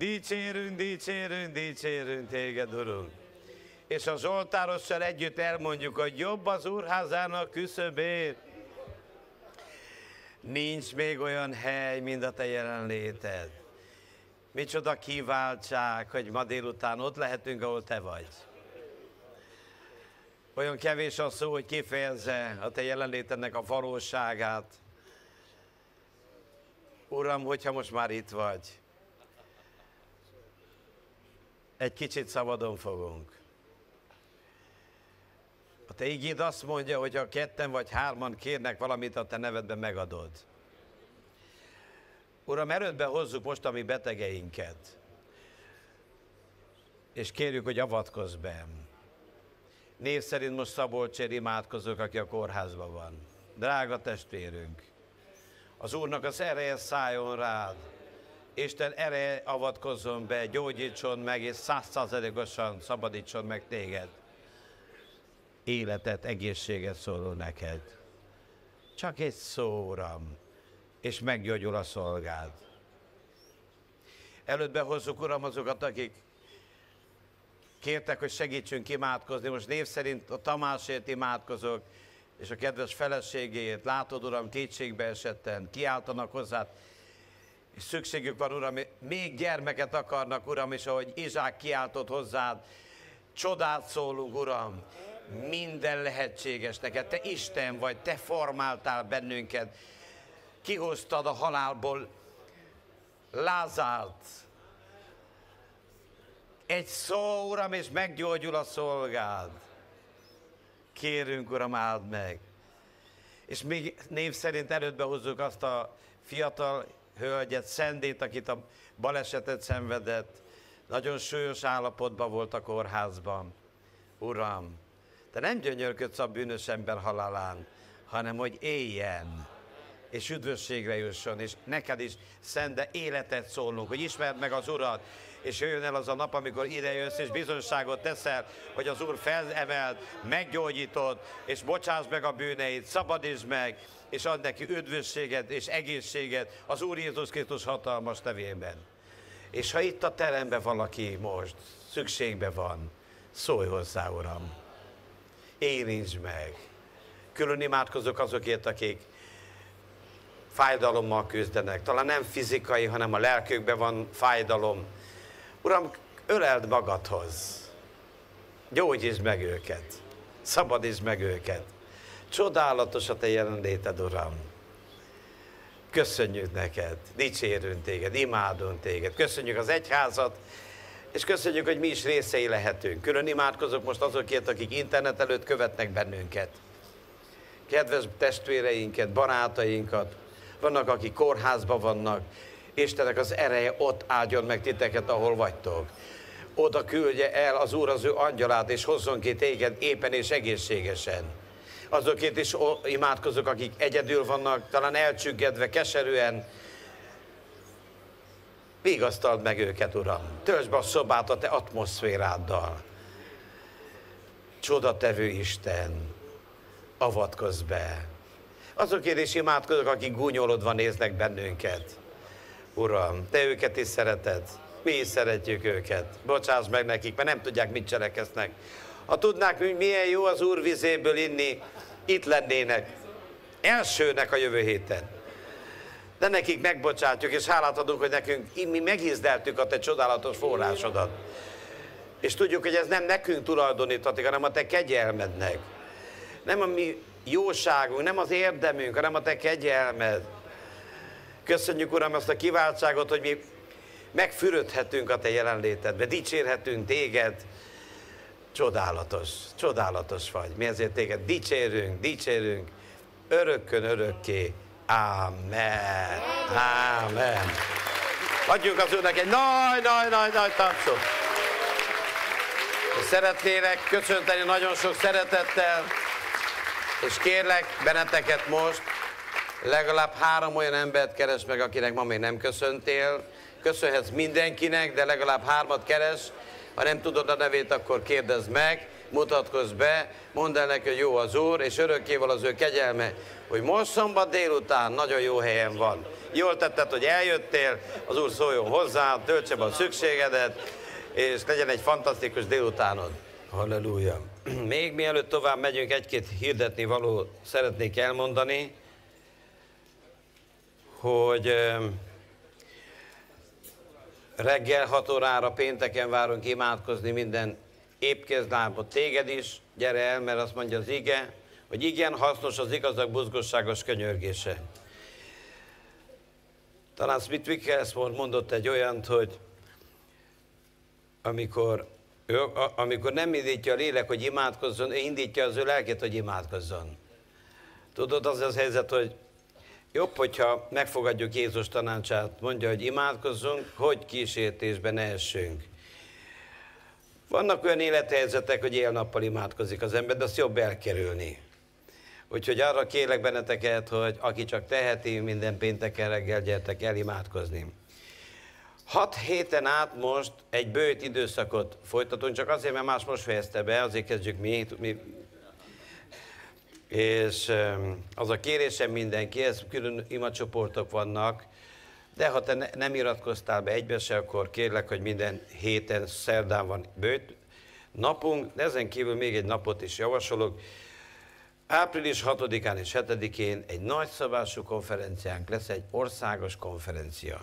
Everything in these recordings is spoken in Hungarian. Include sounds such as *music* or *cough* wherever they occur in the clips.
Dicsérünk, dicsérünk, dicsérünk téged, Urunk. És a Zsoltárossal együtt elmondjuk, hogy jobb az úrházának küszöbét. Nincs még olyan hely, mint a te jelenléted. Micsoda kiváltság, hogy ma délután ott lehetünk, ahol te vagy. Olyan kevés a szó, hogy kifejezze a te jelenlétednek a valóságát. Uram, hogyha most már itt vagy, egy kicsit szabadon fogunk. A te ígéd azt mondja, hogy ha ketten vagy hárman kérnek valamit, a te nevedben megadod. Uram, erődbe hozzuk most a mi betegeinket, és kérjük, hogy avatkozz be. Név szerint most Szabolcsér imádkozok, aki a kórházban van. Drága testvérünk, az Úrnak az ereje szálljon rád, Isten ereje avatkozzon be, gyógyítson meg, és százszázalékosan szabadítson meg téged. Életet, egészséget szóló neked. Csak egy szó, Uram, és meggyógyul a szolgád. Előtt behozzuk, Uram, azokat, akik kértek, hogy segítsünk imádkozni. Most név szerint a Tamásért imádkozok, és a kedves feleségéért. Látod, Uram, kétségbe esetten, kiáltanak hozzád, és szükségük van, Uram, még gyermeket akarnak, Uram, és ahogy Izsák kiáltott hozzád, csodát szólunk, Uram, minden lehetséges neked. Te Isten vagy, Te formáltál bennünket, kihoztad a halálból Lázárt. Egy szó, Uram, és meggyógyul a szolgád. Kérünk, Uram, áld meg. És még név szerint előttbe hozzuk azt a fiatal hölgyet, Szendét, akit a balesetet szenvedett. Nagyon súlyos állapotban volt a kórházban. Uram, te nem gyönyörködsz a bűnös ember halálán, hanem hogy éljen és üdvösségre jusson, és neked is szende életet szólunk, hogy ismerd meg az Urat, és jöjjön el az a nap, amikor ide jössz, és bizonyságot teszel, hogy az Úr felemelt, meggyógyítod, és bocsáss meg a bűneit, szabadítsd meg, és ad neki üdvösséget és egészséget az Úr Jézus Krisztus hatalmas nevében. És ha itt a teremben valaki most szükségbe van, szólj hozzá, Uram. Érintsd meg. Külön imádkozok azokért, akik fájdalommal küzdenek. Talán nem fizikai, hanem a lelkükben van fájdalom. Uram, öleld magadhoz. Gyógyítsd meg őket. Szabadítsd meg őket. Csodálatos a Te jelenléted, Uram. Köszönjük neked, dicsérünk téged, imádunk téged, köszönjük az egyházat, és köszönjük, hogy mi is részei lehetünk. Külön imádkozok most azokért, akik internet előtt követnek bennünket. Kedves testvéreinket, barátainkat, vannak, akik kórházban vannak, Istenek az ereje ott áldjon meg titeket, ahol vagytok. Oda küldje el az Úr az ő angyalát, és hozzon ki téged éppen és egészségesen. Azokért is imádkozok, akik egyedül vannak, talán elcsüggedve, keserűen. Vigasztald meg őket, Uram. Töltsd be a szobát a te atmoszféráddal. Csodatevő Isten, avatkozz be. Azokért is imádkozok, akik gúnyolodva néznek bennünket. Uram, Te őket is szereted, mi is szeretjük őket. Bocsáss meg nekik, mert nem tudják, mit cselekesznek. Ha tudnák, hogy milyen jó az Úr vizéből inni, itt lennének. Elsőnek a jövő héten. De nekik megbocsátjuk, és hálát adunk, hogy nekünk mi megizdeltük a Te csodálatos forrásodat. És tudjuk, hogy ez nem nekünk tulajdonítatik, hanem a Te kegyelmednek. Nem a mi jóságunk, nem az érdemünk, hanem a Te kegyelmed. Köszönjük, Uram, azt a kiváltságot, hogy mi megfürödhetünk a Te jelenlétedbe, dicsérhetünk Téged. Csodálatos, csodálatos vagy. Mi ezért Téged dicsérünk, dicsérünk, örökkön örökké. Amen. Amen. Adjunk az Úrnak egy nagy, nagy, nagy, nagy tapsot. Szeretnélek köszönteni nagyon sok szeretettel, és kérlek benneteket most, legalább három olyan embert keres meg, akinek ma még nem köszöntél. Köszönhetsz mindenkinek, de legalább hármat keres. Ha nem tudod a nevét, akkor kérdezd meg. mutatkozz be, mondd el neki, hogy jó az Úr, és örökkéval az ő kegyelme, hogy most szombat délután nagyon jó helyen van. Jól tetted, hogy eljöttél, az Úr szóljon hozzá, töltse be a szükségedet, és legyen egy fantasztikus délutánod. Halleluja. *clears throat* Még mielőtt tovább megyünk, egy-két hirdetni való szeretnék elmondani, hogy reggel 6 órára pénteken várunk imádkozni minden épkézlábot. Téged is, gyere el, mert azt mondja az ige, hogy igen, hasznos az igazak buzgosságos könyörgése. Talán Smith Wickelszmore mondott egy olyant, hogy amikor, ő, amikor nem indítja a lélek, hogy imádkozzon, ő indítja az ő lelkét, hogy imádkozzon. Tudod, az az helyzet, hogy jobb, hogyha megfogadjuk Jézus tanácsát, mondja, hogy imádkozzunk, hogy kísértésben ne essünk. Vannak olyan élethelyzetek, hogy él-nappal imádkozik az ember, de azt jobb elkerülni. Úgyhogy arra kérlek benneteket, hogy aki csak teheti, minden pénteken reggel gyertek el imádkozni. Hat héten át most egy bőt időszakot folytatunk, csak azért, mert más most fejezte be, azért kezdjük mi, mi és az a kérésem mindenkihez, külön imacsoportok vannak, de ha te ne, nem iratkoztál be egybe se, akkor kérlek, hogy minden héten szerdán van bőt napunk, de ezen kívül még egy napot is javasolok. Április 6-án és 7-én egy nagy szabású konferenciánk lesz, egy országos konferencia.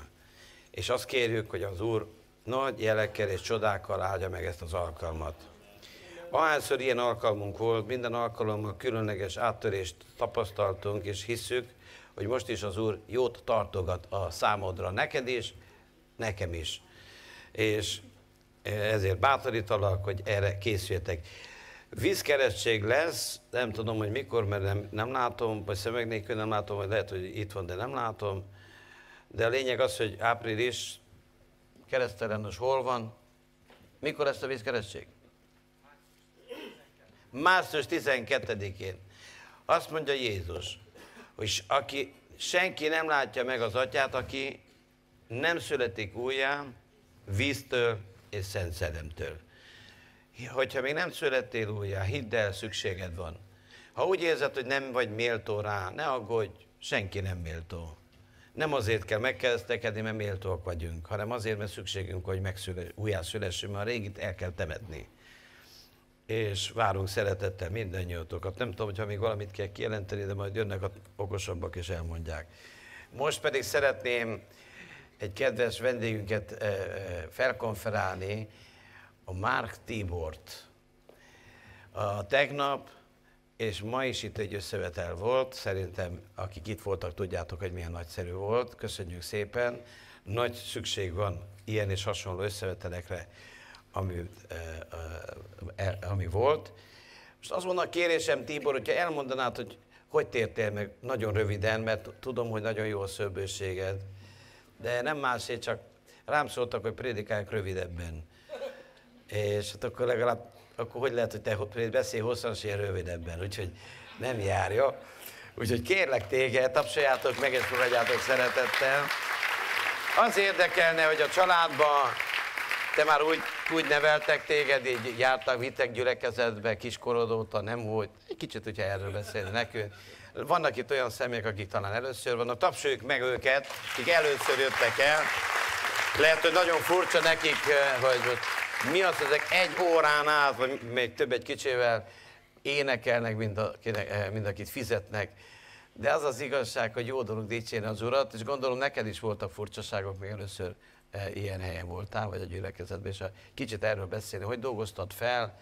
És azt kérjük, hogy az Úr nagy jelekkel és csodákkal áldja meg ezt az alkalmat. Ahányszor ilyen alkalmunk volt, minden alkalommal különleges áttörést tapasztaltunk, és hiszük, hogy most is az Úr jót tartogat a számodra, neked is, nekem is. És ezért bátorítalak, hogy erre készüljetek. Vízkeresztség lesz, nem tudom, hogy mikor, mert nem, nem látom, vagy szemeg nélkül nem látom, vagy lehet, hogy itt van, de nem látom. De a lényeg az, hogy április keresztelenos hol van. Mikor lesz a vízkeresztség? Március 12-én. Azt mondja Jézus, hogy aki senki nem látja meg az atyát, aki nem születik újjá víztől és szent szedemtől. Hogyha még nem születtél újjá, hidd el, szükséged van. Ha úgy érzed, hogy nem vagy méltó rá, ne aggódj, senki nem méltó. Nem azért kell megkezdtekedni, mert méltóak vagyunk, hanem azért, mert szükségünk, hogy megszüle, újjászülessünk, mert a régit el kell temetni és várunk szeretettel mindannyiótokat. Nem tudom, hogyha még valamit kell kijelenteni, de majd jönnek a okosabbak és elmondják. Most pedig szeretném egy kedves vendégünket eh, eh, felkonferálni, a Márk Tibort. A tegnap és ma is itt egy összevetel volt, szerintem akik itt voltak, tudjátok, hogy milyen nagyszerű volt. Köszönjük szépen. Nagy szükség van ilyen és hasonló összevetelekre ami, e, ami volt. Most az volna a kérésem, Tibor, hogyha elmondanád, hogy hogy tértél meg nagyon röviden, mert tudom, hogy nagyon jó a szőbőséged, de nem másért, csak rám szóltak, hogy prédikálják rövidebben. És hát akkor legalább, akkor hogy lehet, hogy te beszélj hosszan, és ilyen rövidebben, úgyhogy nem jár, jó? Úgyhogy kérlek téged, tapsoljátok meg és fogadjátok szeretettel. Az érdekelne, hogy a családban te már úgy, úgy neveltek téged, így jártak, vittek gyülekezetbe kiskorod óta, nem volt. Egy kicsit, hogyha erről beszélni nekünk. Vannak itt olyan személyek, akik talán először vannak, tapsoljuk meg őket, akik először jöttek el. Lehet, hogy nagyon furcsa nekik, eh, hogy mi az, ezek egy órán át, vagy még több egy kicsivel énekelnek, mint, a, eh, mint akit fizetnek. De az az igazság, hogy jó dolog dicsérni az Urat, és gondolom neked is voltak furcsaságok, még először E, ilyen helyen voltál, vagy a gyülekezetben, és a kicsit erről beszélni, hogy dolgoztad fel,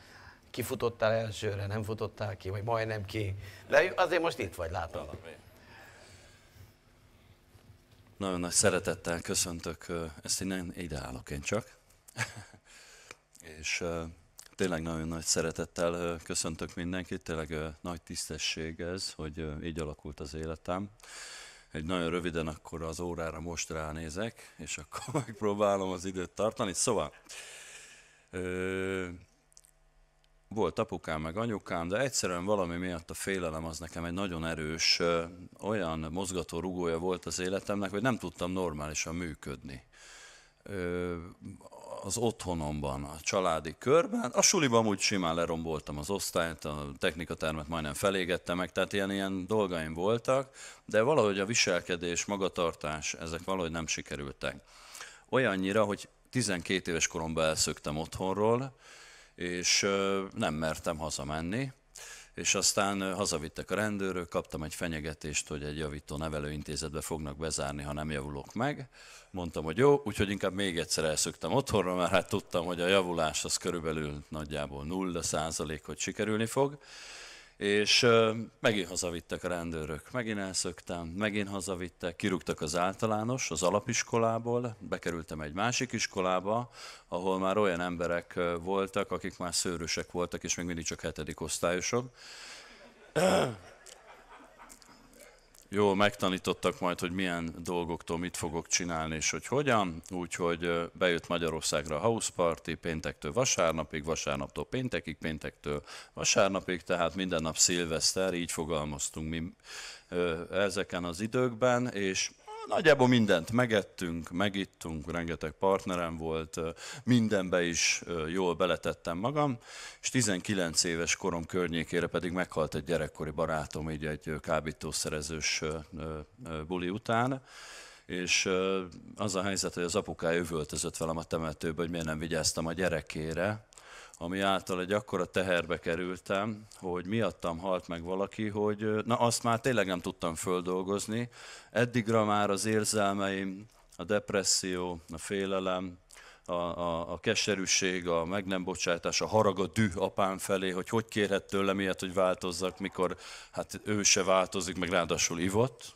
kifutottál elsőre, nem futottál ki, vagy majdnem ki, de azért most itt vagy, látom. Nagyon nagy szeretettel köszöntök, ezt innen ide állok én csak. *laughs* és tényleg nagyon nagy szeretettel köszöntök mindenkit, tényleg nagy tisztesség ez, hogy így alakult az életem egy nagyon röviden akkor az órára most ránézek, és akkor *laughs* megpróbálom az időt tartani. Szóval, volt apukám meg anyukám, de egyszerűen valami miatt a félelem az nekem egy nagyon erős, olyan mozgató rugója volt az életemnek, hogy nem tudtam normálisan működni. Az otthonomban, a családi körben. A suliban úgy simán leromboltam az osztályt, a technikatermet majdnem felégettem meg, tehát ilyen, ilyen dolgaim voltak, de valahogy a viselkedés, magatartás, ezek valahogy nem sikerültek. Olyannyira, hogy 12 éves koromban elszöktem otthonról, és nem mertem hazamenni, és aztán hazavittek a rendőrök, kaptam egy fenyegetést, hogy egy javító nevelőintézetbe fognak bezárni, ha nem javulok meg. Mondtam, hogy jó, úgyhogy inkább még egyszer elszöktem otthonra, mert hát tudtam, hogy a javulás az körülbelül nagyjából 0 százalék, hogy sikerülni fog. És megint hazavittek a rendőrök, megint elszöktem, megint hazavittek, kirúgtak az általános, az alapiskolából, bekerültem egy másik iskolába, ahol már olyan emberek voltak, akik már szőrösek voltak, és még mindig csak hetedik osztályosok jól megtanítottak majd, hogy milyen dolgoktól mit fogok csinálni, és hogy hogyan. Úgyhogy bejött Magyarországra a House Party péntektől vasárnapig, vasárnaptól péntekig, péntektől vasárnapig, tehát minden nap szilveszter, így fogalmaztunk mi ezeken az időkben, és Nagyjából mindent megettünk, megittunk, rengeteg partnerem volt, mindenbe is jól beletettem magam, és 19 éves korom környékére pedig meghalt egy gyerekkori barátom, így egy kábítószerezős buli után, és az a helyzet, hogy az apukája üvöltözött velem a temetőbe, hogy miért nem vigyáztam a gyerekére, ami által egy akkora teherbe kerültem, hogy miattam halt meg valaki, hogy na azt már tényleg nem tudtam földolgozni. Eddigra már az érzelmeim, a depresszió, a félelem, a, a, a keserűség, a meg nem bocsátás, a harag, a düh apám felé, hogy hogy kérhet tőlem ilyet, hogy változzak, mikor hát ő se változik, meg ráadásul ivott.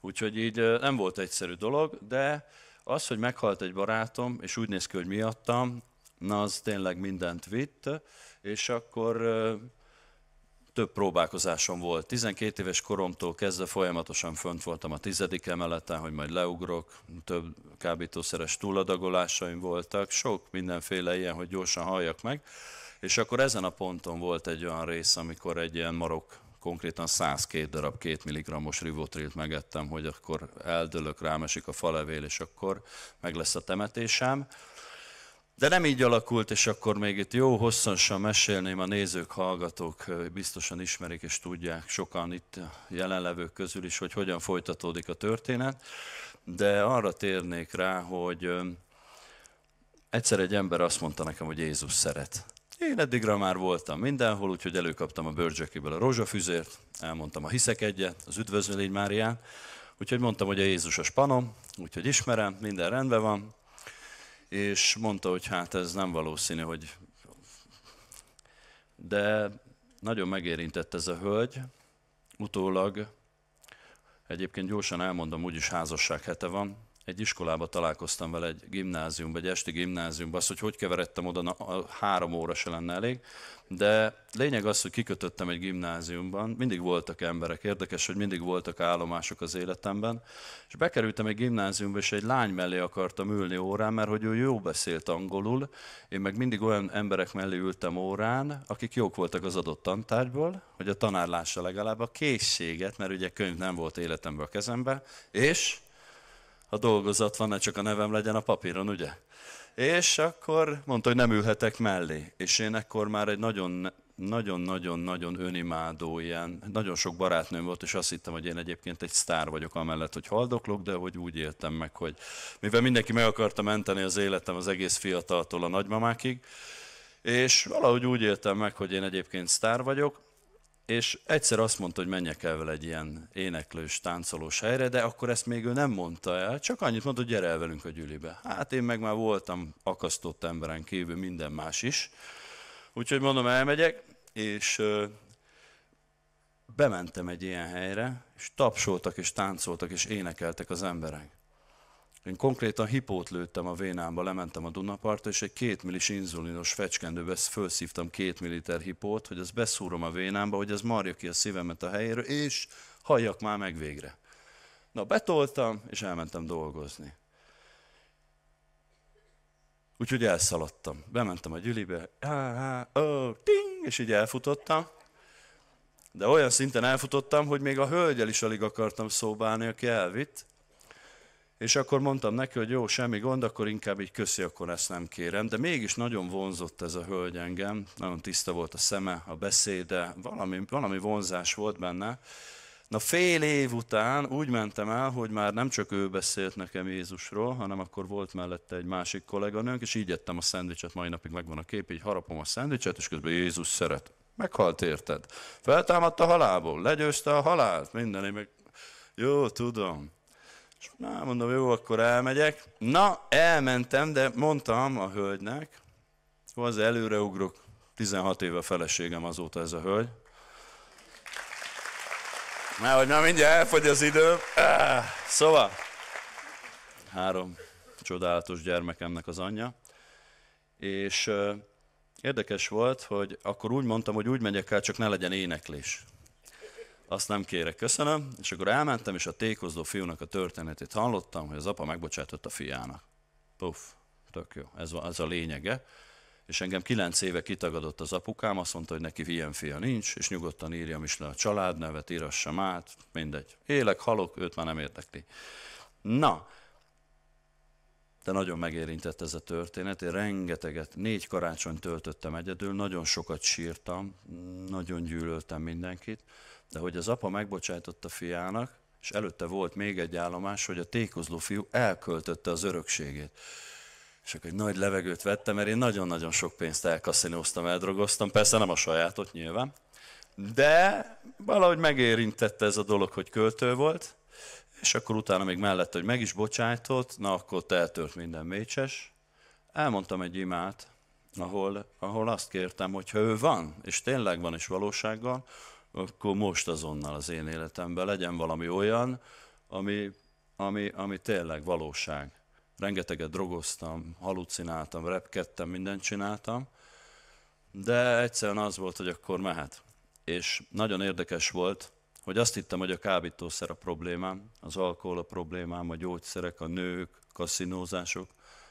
Úgyhogy így nem volt egyszerű dolog, de az, hogy meghalt egy barátom, és úgy néz ki, hogy miattam, na az tényleg mindent vitt, és akkor több próbálkozásom volt. 12 éves koromtól kezdve folyamatosan fönt voltam a tizedik emeleten, hogy majd leugrok, több kábítószeres túladagolásaim voltak, sok mindenféle ilyen, hogy gyorsan halljak meg. És akkor ezen a ponton volt egy olyan rész, amikor egy ilyen marok, konkrétan 102 darab 2 mg-os rivotrilt megettem, hogy akkor eldőlök, rámesik a falevél, és akkor meg lesz a temetésem. De nem így alakult, és akkor még itt jó hosszasan mesélném, a nézők, hallgatók biztosan ismerik és tudják, sokan itt jelenlevők közül is, hogy hogyan folytatódik a történet. De arra térnék rá, hogy egyszer egy ember azt mondta nekem, hogy Jézus szeret. Én eddigra már voltam mindenhol, úgyhogy előkaptam a bőrcsökiből a rózsafüzért, elmondtam a hiszek egyet, az üdvözlégy Márián, úgyhogy mondtam, hogy a Jézus a spanom, úgyhogy ismerem, minden rendben van, és mondta, hogy hát ez nem valószínű, hogy... De nagyon megérintett ez a hölgy, utólag, egyébként gyorsan elmondom, úgyis házasság hete van, egy iskolába találkoztam vele, egy gimnáziumban, egy esti gimnáziumban, azt, hogy hogy keveredtem oda, na, három óra se lenne elég, de lényeg az, hogy kikötöttem egy gimnáziumban, mindig voltak emberek, érdekes, hogy mindig voltak állomások az életemben, és bekerültem egy gimnáziumba, és egy lány mellé akartam ülni órán, mert hogy ő jó beszélt angolul, én meg mindig olyan emberek mellé ültem órán, akik jók voltak az adott tantárgyból, hogy a tanár lássa legalább a készséget, mert ugye könyv nem volt életemben a kezembe, és a dolgozat van, ne csak a nevem legyen a papíron, ugye? És akkor mondta, hogy nem ülhetek mellé. És én ekkor már egy nagyon nagyon-nagyon-nagyon önimádó ilyen, nagyon sok barátnőm volt, és azt hittem, hogy én egyébként egy sztár vagyok amellett, hogy haldoklok, de hogy úgy éltem meg, hogy mivel mindenki meg akarta menteni az életem az egész fiataltól a nagymamákig, és valahogy úgy éltem meg, hogy én egyébként sztár vagyok, és egyszer azt mondta, hogy menjek el vele egy ilyen éneklős, táncolós helyre, de akkor ezt még ő nem mondta el, csak annyit mondta, hogy gyere el velünk a gyülibe. Hát én meg már voltam akasztott emberen kívül minden más is, úgyhogy mondom, elmegyek, és bementem egy ilyen helyre, és tapsoltak, és táncoltak, és énekeltek az emberek. Én konkrétan hipót lőttem a vénámba, lementem a Dunapartra, és egy két millis inzulinos fecskendőbe fölszívtam két milliliter hipót, hogy az beszúrom a vénámba, hogy ez marja ki a szívemet a helyéről, és halljak már meg végre. Na, betoltam, és elmentem dolgozni. Úgyhogy elszaladtam. Bementem a gyülibe, há, há, ó, ting, és így elfutottam. De olyan szinten elfutottam, hogy még a hölgyel is alig akartam szóbálni, aki elvitt. És akkor mondtam neki, hogy jó, semmi gond, akkor inkább így köszi, akkor ezt nem kérem. De mégis nagyon vonzott ez a hölgy engem, nagyon tiszta volt a szeme, a beszéde, valami, valami vonzás volt benne. Na fél év után úgy mentem el, hogy már nem csak ő beszélt nekem Jézusról, hanem akkor volt mellette egy másik kolléganőnk, és így ettem a szendvicset, mai napig megvan a kép, így harapom a szendvicset, és közben Jézus szeret. Meghalt érted? Feltámadt a halálból, legyőzte a halált, minden, meg, jó, tudom. És már mondom, jó, akkor elmegyek. Na, elmentem, de mondtam a hölgynek, az előreugrok, 16 éve feleségem azóta ez a hölgy, már hogy már mindjárt elfogy az idő. Szóval, három csodálatos gyermekemnek az anyja. És érdekes volt, hogy akkor úgy mondtam, hogy úgy megyek el, csak ne legyen éneklés. Azt nem kérek, köszönöm. És akkor elmentem, és a tékozló fiúnak a történetét hallottam, hogy az apa megbocsátott a fiának. Puff, tök jó, ez, a, ez a lényege és engem kilenc éve kitagadott az apukám, azt mondta, hogy neki ilyen fia nincs, és nyugodtan írjam is le a családnevet, írassam át, mindegy. Élek, halok, őt már nem érdekli. Na, de nagyon megérintett ez a történet. Én rengeteget, négy karácsony töltöttem egyedül, nagyon sokat sírtam, nagyon gyűlöltem mindenkit, de hogy az apa megbocsájtott a fiának, és előtte volt még egy állomás, hogy a tékozló fiú elköltötte az örökségét. És akkor egy nagy levegőt vettem, mert én nagyon-nagyon sok pénzt elkaszinóztam, eldrogoztam, persze nem a sajátot nyilván, de valahogy megérintette ez a dolog, hogy költő volt, és akkor utána még mellett, hogy meg is bocsájtott, na akkor eltört minden mécses. Elmondtam egy imát, ahol, ahol azt kértem, hogy ha ő van, és tényleg van is valósággal, akkor most azonnal az én életemben legyen valami olyan, ami, ami, ami tényleg valóság rengeteget drogoztam, halucináltam, repkedtem, mindent csináltam, de egyszerűen az volt, hogy akkor mehet. És nagyon érdekes volt, hogy azt hittem, hogy a kábítószer a problémám, az alkohol a problémám, a gyógyszerek, a nők, kaszinózások,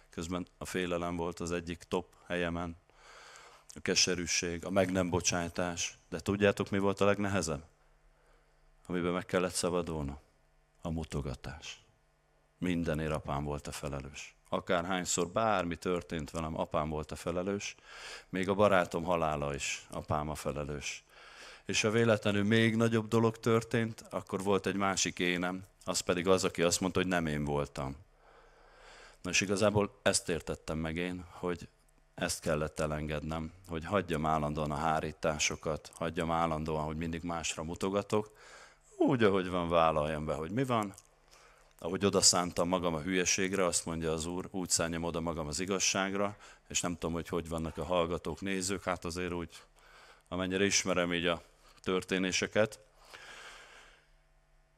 közben a félelem volt az egyik top helyemen, a keserűség, a meg nem bocsátás. De tudjátok, mi volt a legnehezebb? Amiben meg kellett szabadulnom? A mutogatás. Mindenért apám volt a felelős. Akárhányszor bármi történt velem, apám volt a felelős, még a barátom halála is apám a felelős. És ha véletlenül még nagyobb dolog történt, akkor volt egy másik énem, az pedig az, aki azt mondta, hogy nem én voltam. Na és igazából ezt értettem meg én, hogy ezt kellett elengednem, hogy hagyjam állandóan a hárításokat, hagyjam állandóan, hogy mindig másra mutogatok, úgy, ahogy van, vállaljam be, hogy mi van, ahogy odaszántam magam a hülyeségre, azt mondja az Úr, úgy szánjam oda magam az igazságra, és nem tudom, hogy hogy vannak a hallgatók, nézők, hát azért úgy, amennyire ismerem így a történéseket.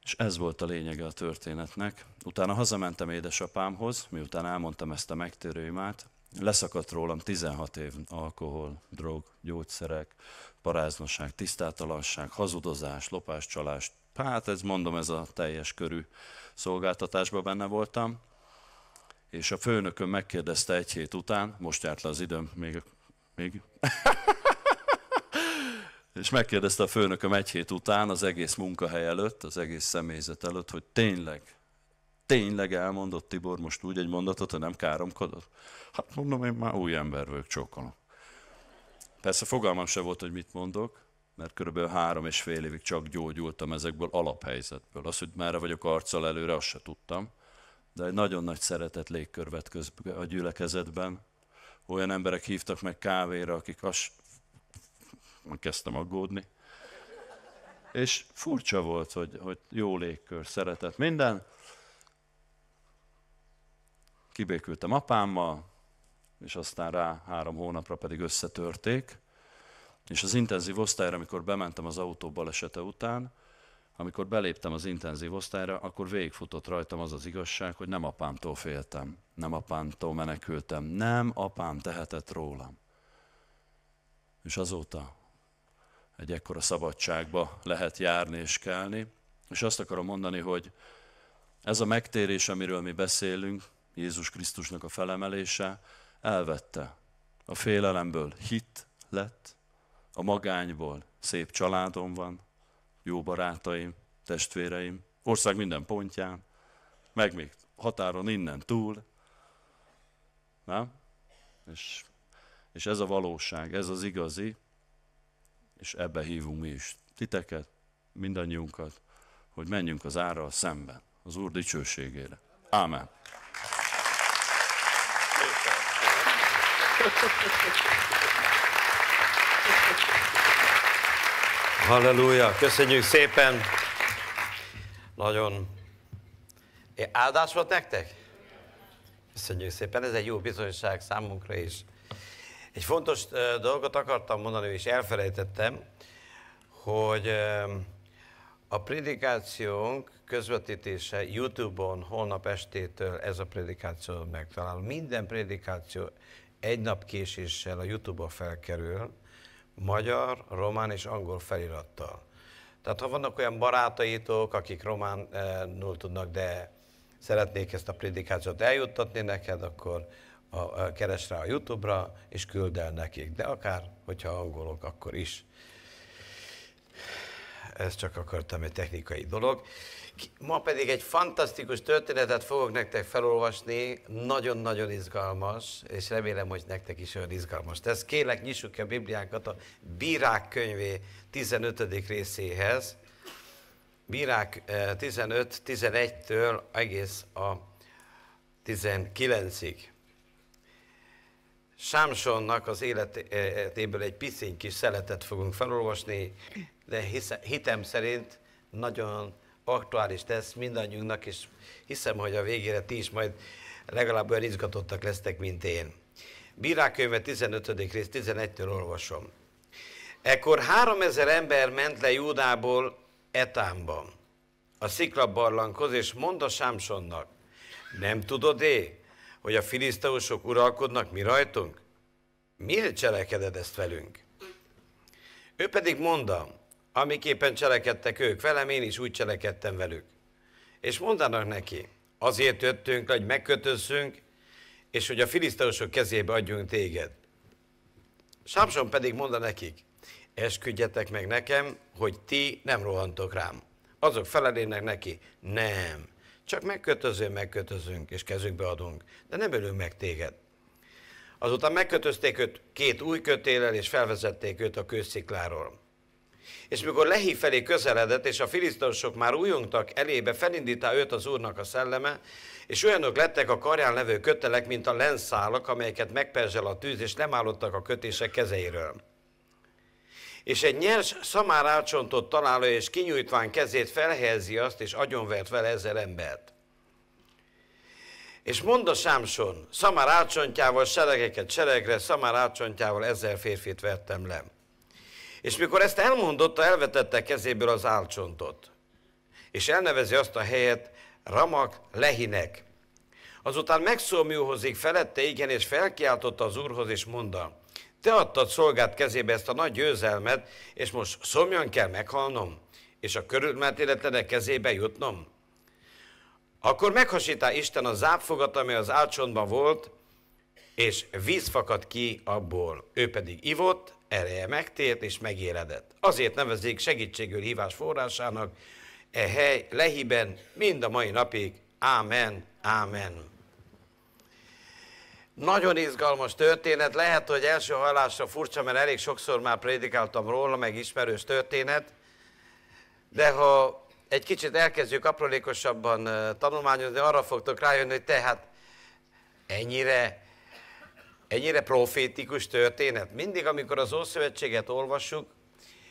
És ez volt a lényege a történetnek. Utána hazamentem édesapámhoz, miután elmondtam ezt a megtérőimát, leszakadt rólam 16 év alkohol, drog, gyógyszerek, paráznosság, tisztátalanság, hazudozás, lopás, csalás. Hát ez mondom, ez a teljes körű szolgáltatásban benne voltam, és a főnököm megkérdezte egy hét után, most járt le az időm, még, még *laughs* és megkérdezte a főnököm egy hét után az egész munkahely előtt, az egész személyzet előtt, hogy tényleg, tényleg elmondott Tibor most úgy egy mondatot, hogy nem káromkodott? Hát mondom, én már új ember vagyok, csókolom. Persze fogalmam se volt, hogy mit mondok, mert körülbelül három és fél évig csak gyógyultam ezekből alaphelyzetből. Az, hogy merre vagyok arccal előre, azt se tudtam. De egy nagyon nagy szeretet légkör vett a gyülekezetben. Olyan emberek hívtak meg kávéra, akik azt kezdtem aggódni. És furcsa volt, hogy, hogy jó légkör, szeretet, minden. Kibékültem apámmal, és aztán rá három hónapra pedig összetörték. És az intenzív osztályra, amikor bementem az autó balesete után, amikor beléptem az intenzív osztályra, akkor végigfutott rajtam az az igazság, hogy nem apámtól féltem, nem apámtól menekültem, nem apám tehetett rólam. És azóta egy ekkora szabadságba lehet járni és kelni. És azt akarom mondani, hogy ez a megtérés, amiről mi beszélünk, Jézus Krisztusnak a felemelése, elvette. A félelemből hit lett, a magányból szép családom van, jó barátaim, testvéreim, ország minden pontján, meg még határon innen túl. Nem? És, és ez a valóság, ez az igazi, és ebbe hívunk mi is titeket, mindannyiunkat, hogy menjünk az árral szemben, az Úr dicsőségére. Ámen. Halleluja, köszönjük szépen. Nagyon áldás volt nektek? Köszönjük szépen, ez egy jó bizonyság számunkra is. Egy fontos dolgot akartam mondani, és elfelejtettem, hogy a prédikációnk közvetítése YouTube-on holnap estétől ez a prédikáció megtalál. Minden prédikáció egy nap késéssel a YouTube-on felkerül, magyar, román és angol felirattal. Tehát ha vannak olyan barátaitok, akik románul tudnak, de szeretnék ezt a prédikációt eljuttatni neked, akkor a, a, keres rá a Youtube-ra, és küld el nekik. De akár, hogyha angolok, akkor is. Ez csak akartam egy technikai dolog. Ma pedig egy fantasztikus történetet fogok nektek felolvasni, nagyon-nagyon izgalmas, és remélem, hogy nektek is olyan izgalmas. Tehát kérlek, nyissuk a Bibliánkat a Bírák könyvé 15. részéhez. Bírák 15-11-től eh, egész a 19-ig. Sámsonnak az életéből egy piciny kis szeletet fogunk felolvasni, de hitem szerint nagyon aktuális tesz mindannyiunknak, és hiszem, hogy a végére ti is majd legalább olyan izgatottak lesztek, mint én. Bírák könyve 15. rész 11-től olvasom. Ekkor három ezer ember ment le Júdából Etámba, a sziklabarlanghoz, és mondta Sámsonnak, nem tudod-é, hogy a filiszteusok uralkodnak mi rajtunk? Miért cselekeded ezt velünk? Ő pedig mondta, amiképpen cselekedtek ők velem, én is úgy cselekedtem velük. És mondanak neki, azért jöttünk, hogy megkötözzünk, és hogy a filiszteusok kezébe adjunk téged. Samson pedig mondta nekik, esküdjetek meg nekem, hogy ti nem rohantok rám. Azok felelének neki, nem, csak megkötöző, megkötözünk, és kezükbe adunk, de nem ölünk meg téged. Azután megkötözték őt két új kötélel, és felvezették őt a kőszikláról. És mikor Lehi felé közeledett, és a filiszteusok már újongtak elébe, felindítá őt az Úrnak a szelleme, és olyanok lettek a karján levő kötelek, mint a lenszálak, amelyeket megperzsel a tűz, és lemállottak a kötések kezeiről. És egy nyers szamárácsontot találó, és kinyújtván kezét felhelyezi azt, és agyonvert vele ezer embert. És mondta Sámson, szamár átcsontjával seregeket seregre, szamár átcsontjával ezer férfit vertem le. És mikor ezt elmondotta, elvetette kezéből az álcsontot. És elnevezi azt a helyet Ramak Lehinek. Azután megszólműhozik felette, igen, és felkiáltotta az úrhoz, és mondta, te adtad szolgát kezébe ezt a nagy győzelmet, és most szomjan kell meghalnom, és a körülmetéletlenek kezébe jutnom? Akkor meghasítá Isten a zápfogat, ami az álcsontban volt, és víz fakad ki abból. Ő pedig ivott, ereje megtért és megéledett. Azért nevezik segítségül hívás forrásának e hely lehiben mind a mai napig. Ámen, ámen. Nagyon izgalmas történet, lehet, hogy első hallásra furcsa, mert elég sokszor már prédikáltam róla, meg ismerős történet, de ha egy kicsit elkezdjük aprólékosabban tanulmányozni, arra fogtok rájönni, hogy tehát ennyire Ennyire profétikus történet. Mindig, amikor az Ószövetséget olvassuk,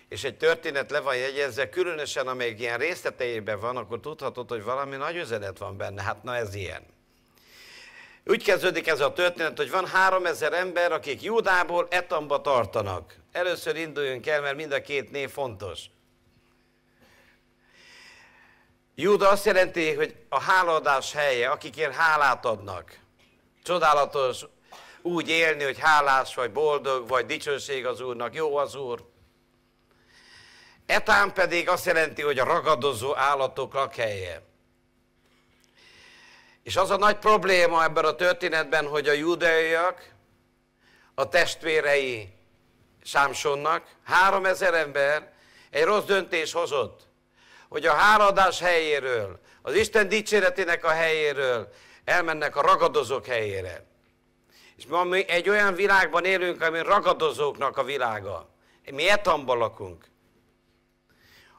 és egy történet le van jegyezve, különösen amelyik ilyen részleteiben van, akkor tudhatod, hogy valami nagy üzenet van benne. Hát na ez ilyen. Úgy kezdődik ez a történet, hogy van három ezer ember, akik Judából Etamba tartanak. Először induljunk el, mert mind a két név fontos. Júda azt jelenti, hogy a hálaadás helye, akikért hálát adnak. Csodálatos úgy élni, hogy hálás vagy boldog, vagy dicsőség az Úrnak, jó az Úr. Etán pedig azt jelenti, hogy a ragadozó állatok lakhelye. És az a nagy probléma ebben a történetben, hogy a judaiak, a testvérei Sámsonnak, három ezer ember egy rossz döntés hozott, hogy a háladás helyéről, az Isten dicséretének a helyéről elmennek a ragadozók helyére. És ma mi egy olyan világban élünk, ami ragadozóknak a világa. Mi etamban lakunk.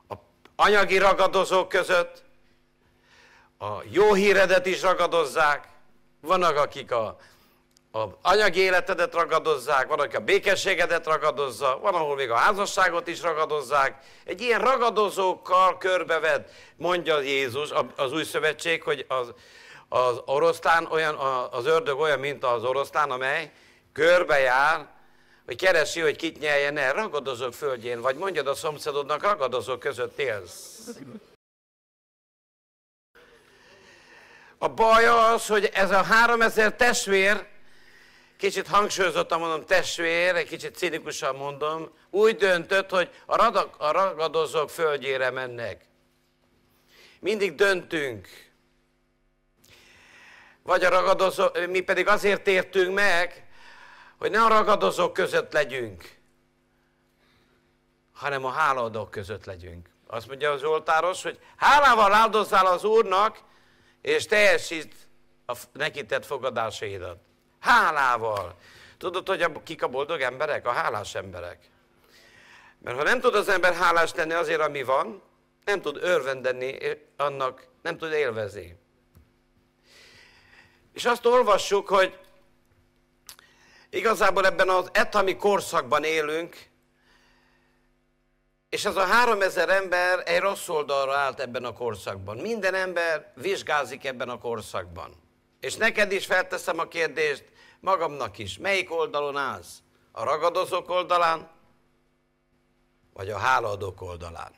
A anyagi ragadozók között a jó híredet is ragadozzák, vannak, akik a, a anyagi életedet ragadozzák, vannak, akik a békességedet ragadozza, van, ahol még a házasságot is ragadozzák. Egy ilyen ragadozókkal körbeved, mondja Jézus, az új szövetség, hogy az, az oroszlán olyan, az ördög olyan, mint az oroszlán, amely körbejár, hogy keresi, hogy kit nyeljen el, ragadozók földjén, vagy mondjad a szomszédodnak, ragadozók között élsz. A baj az, hogy ez a három ezer testvér, kicsit hangsúlyozottan mondom testvér, egy kicsit cinikusan mondom, úgy döntött, hogy a, radag, a ragadozók földjére mennek. Mindig döntünk. Vagy a ragadozó, mi pedig azért értünk meg, hogy ne a ragadozók között legyünk, hanem a hálaadók között legyünk. Azt mondja az oltáros, hogy hálával áldozzál az Úrnak, és teljesít a neki tett fogadásaidat. Hálával. Tudod, hogy a, kik a boldog emberek? A hálás emberek. Mert ha nem tud az ember hálás tenni azért, ami van, nem tud örvendeni annak, nem tud élvezni. És azt olvassuk, hogy igazából ebben az etami korszakban élünk, és az a három ezer ember egy rossz oldalra állt ebben a korszakban. Minden ember vizsgázik ebben a korszakban. És neked is felteszem a kérdést, magamnak is. Melyik oldalon állsz? A ragadozók oldalán, vagy a hálaadók oldalán?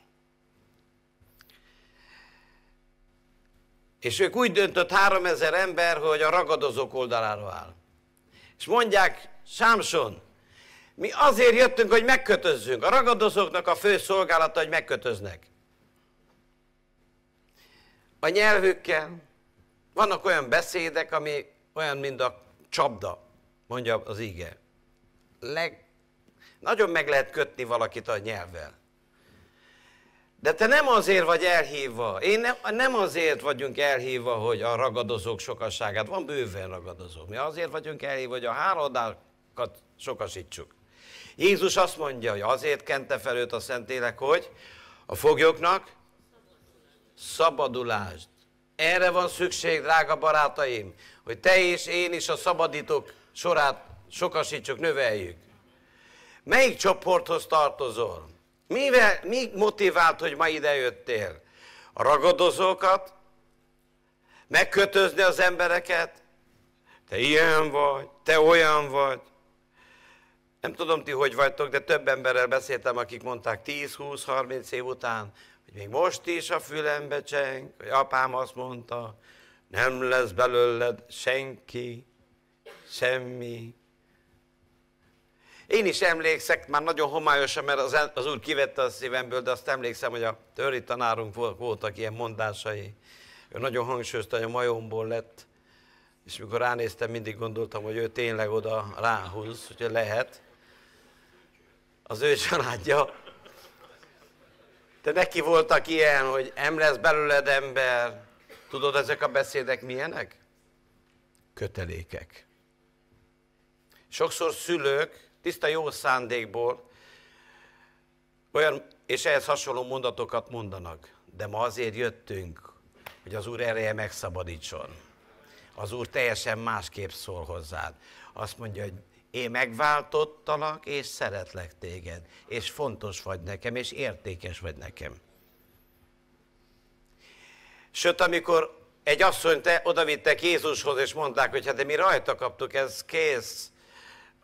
És ők úgy döntött három ezer ember, hogy a ragadozók oldalára áll. És mondják, Sámson, mi azért jöttünk, hogy megkötözzünk. A ragadozóknak a fő szolgálata, hogy megkötöznek. A nyelvükkel. Vannak olyan beszédek, ami olyan, mint a csapda, mondja az ige. Leg... Nagyon meg lehet kötni valakit a nyelvvel. De te nem azért vagy elhívva, én nem, nem azért vagyunk elhívva, hogy a ragadozók sokasságát, van bőven ragadozók, mi azért vagyunk elhívva, hogy a háladákat sokasítsuk. Jézus azt mondja, hogy azért kente fel őt a Szentlélek, hogy a foglyoknak szabadulást. Erre van szükség, drága barátaim, hogy te és én is a szabadítók sorát sokasítsuk, növeljük. Melyik csoporthoz tartozol? Mivel, mi motivált, hogy ma ide jöttél? A ragadozókat? Megkötözni az embereket? Te ilyen vagy, te olyan vagy. Nem tudom ti, hogy vagytok, de több emberrel beszéltem, akik mondták 10-20-30 év után, hogy még most is a fülembe cseng, hogy apám azt mondta, nem lesz belőled senki, semmi. Én is emlékszek, már nagyon homályosan, mert az, az úr kivette a szívemből, de azt emlékszem, hogy a töri tanárunk voltak ilyen mondásai. Ő nagyon hangsúlyozta, hogy a majomból lett, és mikor ránéztem, mindig gondoltam, hogy ő tényleg oda ráhúz, hogy lehet az ő családja. De neki voltak ilyen, hogy em lesz belőled ember. Tudod, ezek a beszédek milyenek? Kötelékek. Sokszor szülők tiszta jó szándékból olyan, és ehhez hasonló mondatokat mondanak. De ma azért jöttünk, hogy az Úr ereje megszabadítson. Az Úr teljesen másképp szól hozzád. Azt mondja, hogy én megváltottalak, és szeretlek téged, és fontos vagy nekem, és értékes vagy nekem. Sőt, amikor egy asszonyt odavittek Jézushoz, és mondták, hogy hát de mi rajta kaptuk, ez kész.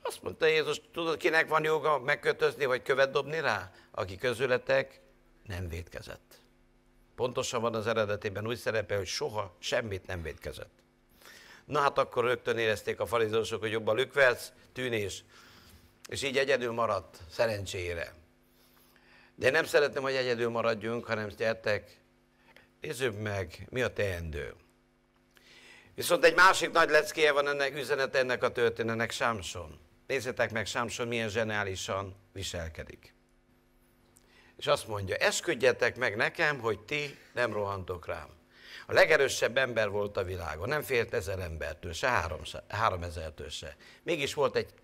Azt mondta Jézus, tudod, kinek van joga megkötözni, vagy követ dobni rá? Aki közületek nem védkezett. Pontosan van az eredetében úgy szerepel, hogy soha semmit nem védkezett. Na hát akkor rögtön érezték a farizósok, hogy jobb a lükvelc, tűnés, és így egyedül maradt, szerencsére. De nem szeretném, hogy egyedül maradjunk, hanem gyertek, nézzük meg, mi a teendő. Viszont egy másik nagy leckéje van ennek üzenet ennek a történetnek, Sámson. Nézzétek meg, Sámson milyen zseniálisan viselkedik. És azt mondja, esküdjetek meg nekem, hogy ti nem rohantok rám. A legerősebb ember volt a világon, nem félt ezer embertől, se három, három ezertől se. Mégis volt egy,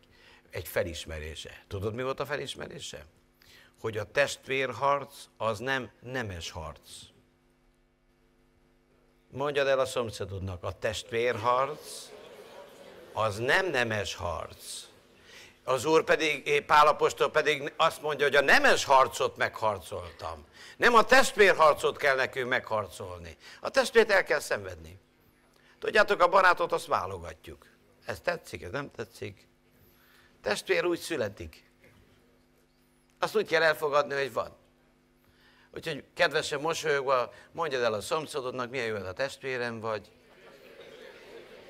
egy felismerése. Tudod, mi volt a felismerése? Hogy a testvérharc az nem nemes harc. Mondjad el a szomszédodnak, a testvérharc az nem nemes harc. Az Úr pedig, Pálapostól pedig azt mondja, hogy a nemes harcot megharcoltam. Nem a testvérharcot kell nekünk megharcolni. A testvért el kell szenvedni. Tudjátok, a barátot azt válogatjuk. Ez tetszik, ez nem tetszik. Testvér úgy születik. Azt úgy kell elfogadni, hogy van. Úgyhogy kedvesen mosolyogva mondjad el a szomszédodnak, milyen jó a testvérem vagy.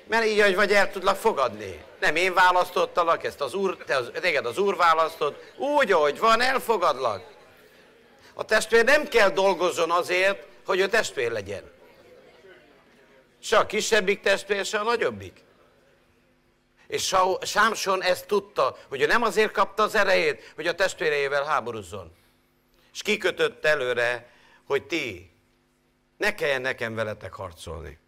Mert így, hogy vagy el tudlak fogadni. Nem én választottalak, ezt az úr, te az, téged az úr választott, úgy, ahogy van, elfogadlak. A testvér nem kell dolgozzon azért, hogy ő testvér legyen. Se a kisebbik testvér, se a nagyobbik. És Sámson ezt tudta, hogy ő nem azért kapta az erejét, hogy a testvéreivel háborúzzon. És kikötött előre, hogy ti, ne kelljen nekem veletek harcolni.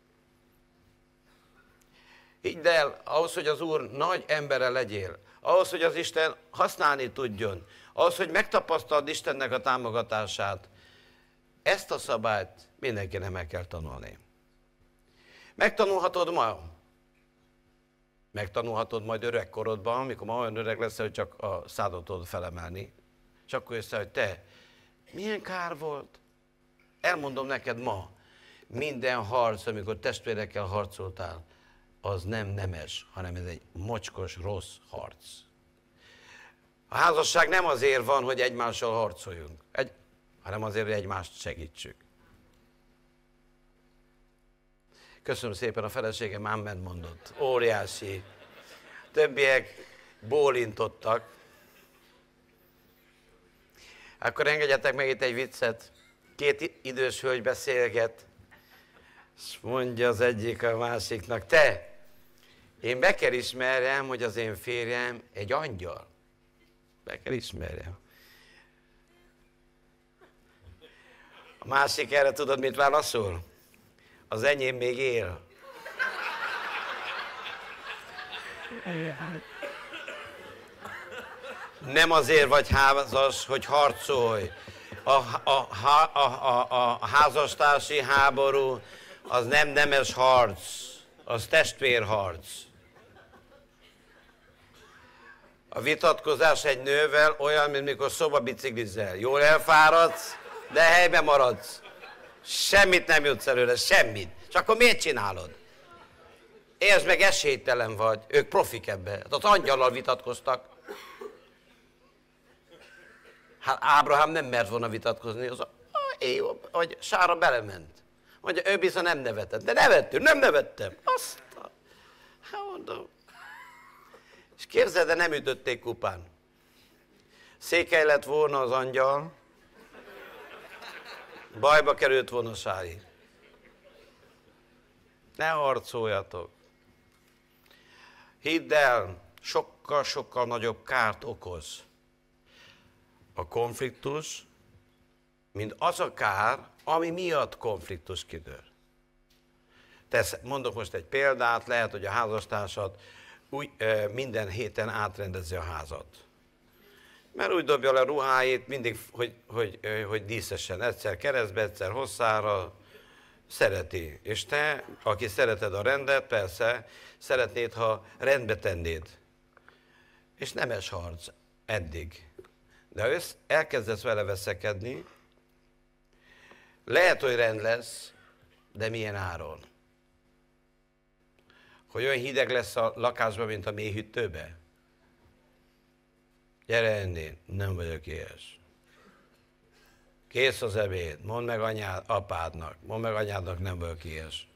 Hidd el, ahhoz, hogy az Úr nagy embere legyél, ahhoz, hogy az Isten használni tudjon, ahhoz, hogy megtapasztald Istennek a támogatását, ezt a szabályt mindenkinek meg kell tanulni. Megtanulhatod ma, megtanulhatod majd öregkorodban, amikor ma olyan öreg lesz, hogy csak a szádot tudod felemelni, és akkor össze, hogy te, milyen kár volt? Elmondom neked ma, minden harc, amikor testvérekkel harcoltál, az nem nemes, hanem ez egy mocskos, rossz harc. A házasság nem azért van, hogy egymással harcoljunk, egy, hanem azért, hogy egymást segítsük. Köszönöm szépen, a feleségem Amen mondott. Óriási. Többiek bólintottak. Akkor engedjetek meg itt egy viccet. Két idős hölgy beszélget, és mondja az egyik a másiknak, te, én be kell ismerjem, hogy az én férjem egy angyal. Be kell ismerjem. A másik erre tudod, mit válaszol? Az enyém még él. Nem azért vagy házas, hogy harcolj. A, a, a, a, a, a házastársi háború az nem nemes harc, az testvérharc. A vitatkozás egy nővel olyan, mint mikor szobabiciklizel. Jól elfáradsz, de helyben maradsz. Semmit nem jutsz előre, semmit. Csak akkor miért csinálod? Értsd meg, esélytelen vagy. Ők profik ebbe. Hát az angyallal vitatkoztak. Hát Ábrahám nem mert volna vitatkozni. Az, jó, hogy Sára belement. Mondja, ő bizony nem nevetett. De nevettünk, nem nevettem. Azt, hát mondom, és képzeld, de nem ütötték kupán. Székely lett volna az angyal, bajba került volna Sári. Ne harcoljatok. Hidd el, sokkal-sokkal nagyobb kárt okoz a konfliktus, mint az a kár, ami miatt konfliktus kidől. Tesz, mondok most egy példát, lehet, hogy a házastársat úgy, minden héten átrendezi a házat. Mert úgy dobja le ruháit, mindig, hogy, hogy, hogy díszesen, egyszer keresztbe, egyszer hosszára, szereti. És te, aki szereted a rendet, persze, szeretnéd, ha rendbe tennéd. És nemes harc eddig. De ha elkezdesz vele veszekedni, lehet, hogy rend lesz, de milyen áron? hogy olyan hideg lesz a lakásban, mint a mélyhűtőbe? Gyere ennél, nem vagyok ilyes. Kész az ebéd, mondd meg anyád, apádnak, mondd meg anyádnak, nem vagyok ilyes.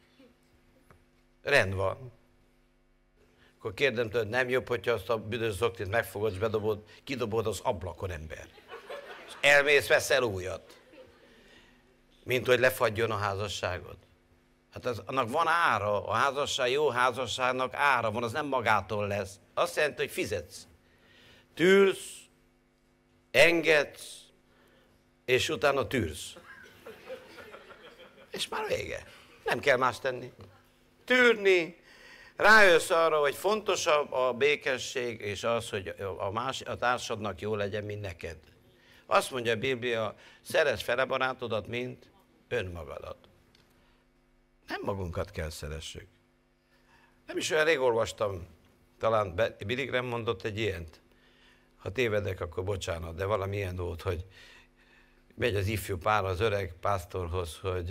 Rend van. Akkor kérdem tőled, nem jobb, hogyha azt a büdös zoktit megfogod, és bedobod, kidobod az ablakon ember. És elmész, veszel újat. Mint hogy lefagyjon a házasságod. Hát az, annak van ára, a házasság, jó házasságnak ára van, az nem magától lesz. Azt jelenti, hogy fizetsz. Tűrsz, engedsz, és utána tűrsz. És már vége. Nem kell más tenni. Tűrni, rájössz arra, hogy fontosabb a békesség, és az, hogy a, más, a társadnak jó legyen, mint neked. Azt mondja a Biblia, szeres fele barátodat, mint önmagadat. Nem magunkat kell szeressük. Nem is olyan rég olvastam, talán Billy Graham mondott egy ilyent. Ha tévedek, akkor bocsánat, de valami ilyen volt, hogy megy az ifjú pár az öreg pásztorhoz, hogy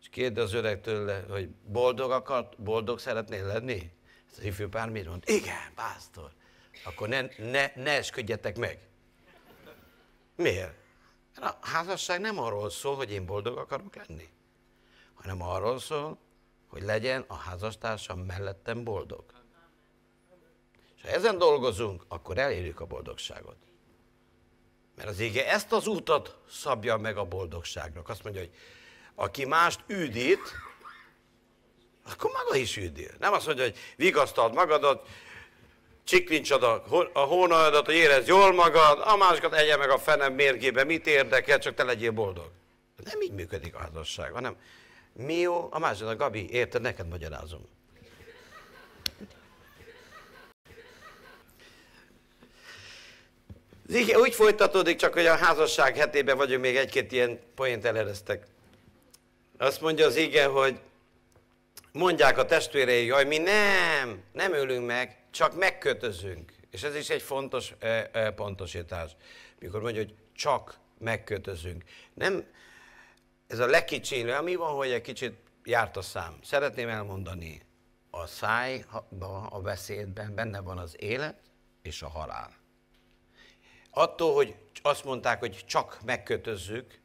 és kérde az öreg tőle, hogy boldog akart, boldog szeretnél lenni? Ez az ifjú pár mit mond? Igen, pásztor. Akkor ne, ne, ne esküdjetek meg. Miért? Mert a házasság nem arról szól, hogy én boldog akarok lenni, hanem arról szól, hogy legyen a házastársam mellettem boldog. És ha ezen dolgozunk, akkor elérjük a boldogságot. Mert az ége ezt az útat szabja meg a boldogságnak. Azt mondja, hogy aki mást üdít, akkor maga is üdíl. Nem azt mondja, hogy vigasztald magadat, csiklincsad a, a hónajadat, hogy érezd jól magad, a másikat egye meg a fenem mérgébe, mit érdekel, csak te legyél boldog. Nem így működik a házasság, hanem mi jó, a másik, a Gabi, érted, neked magyarázom. Igen, úgy folytatódik, csak hogy a házasság hetében vagyunk, még egy-két ilyen poént elereztek. Azt mondja az ige, hogy mondják a testvérei, hogy mi nem, nem ölünk meg, csak megkötözünk. És ez is egy fontos e, e, pontosítás. Mikor mondja, hogy csak megkötözünk. Nem, ez a lekicsinő, ami van, hogy egy kicsit járt a szám. Szeretném elmondani, a szájban, a beszédben benne van az élet és a halál. Attól, hogy azt mondták, hogy csak megkötözzük,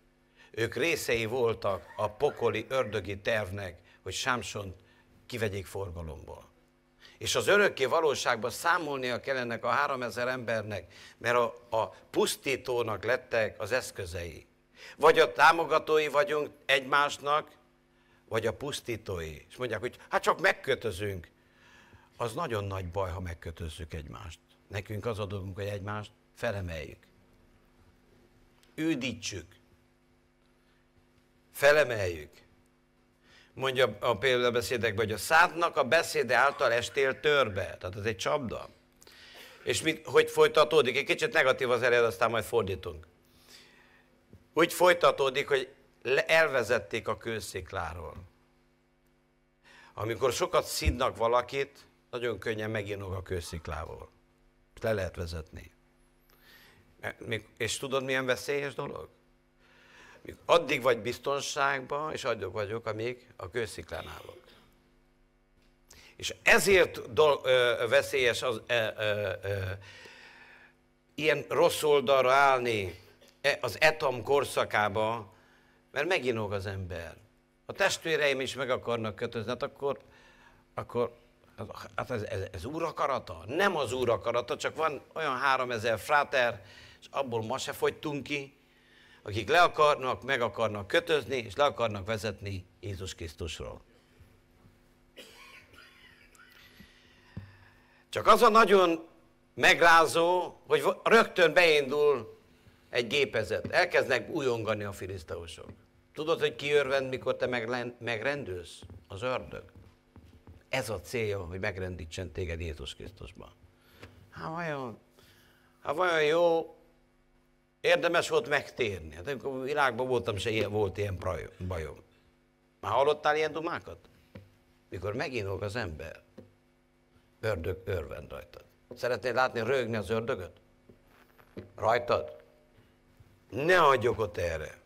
ők részei voltak a pokoli ördögi tervnek, hogy Sámson kivegyék forgalomból. És az örökké valóságban számolnia kellene a három ezer embernek, mert a, a pusztítónak lettek az eszközei. Vagy a támogatói vagyunk egymásnak, vagy a pusztítói. És mondják, hogy hát csak megkötözünk. Az nagyon nagy baj, ha megkötözzük egymást. Nekünk az a dolgunk, hogy egymást felemeljük. Üdítsük. Felemeljük. Mondja a példabeszédekben, hogy a szádnak a beszéde által estél törbe. Tehát ez egy csapda. És mit, hogy folytatódik? Egy kicsit negatív az ered, aztán majd fordítunk. Úgy folytatódik, hogy elvezették a kőszikláról. Amikor sokat szidnak valakit, nagyon könnyen meginog a kősziklával. Le lehet vezetni. És tudod, milyen veszélyes dolog? Addig vagy biztonságban, és addig vagyok, amíg a kősziklán állok. És ezért do, ö, veszélyes az, ö, ö, ö, ilyen rossz oldalra állni e, az etam korszakába, mert meginog az ember. A testvéreim is meg akarnak kötözni, hát akkor, akkor hát ez, ez, ez úr akarata? Nem az úr akarata, csak van olyan három ezer fráter, és abból ma se fogytunk ki, akik le akarnak, meg akarnak kötözni, és le akarnak vezetni Jézus Krisztusról. Csak az a nagyon megrázó, hogy rögtön beindul egy gépezet. Elkezdnek újongani a filiszteusok. Tudod, hogy ki örvend, mikor te megrendülsz? Az ördög. Ez a célja, hogy megrendítsen téged Jézus Krisztusban. Hát vajon, hát vajon jó, érdemes volt megtérni. Hát amikor világban voltam, se ilyen, volt ilyen bajom. Már hallottál ilyen dumákat? Mikor meginog az ember, ördög örvend rajtad. Szeretnél látni rögni az ördögöt? Rajtad? Ne adjuk ott erre.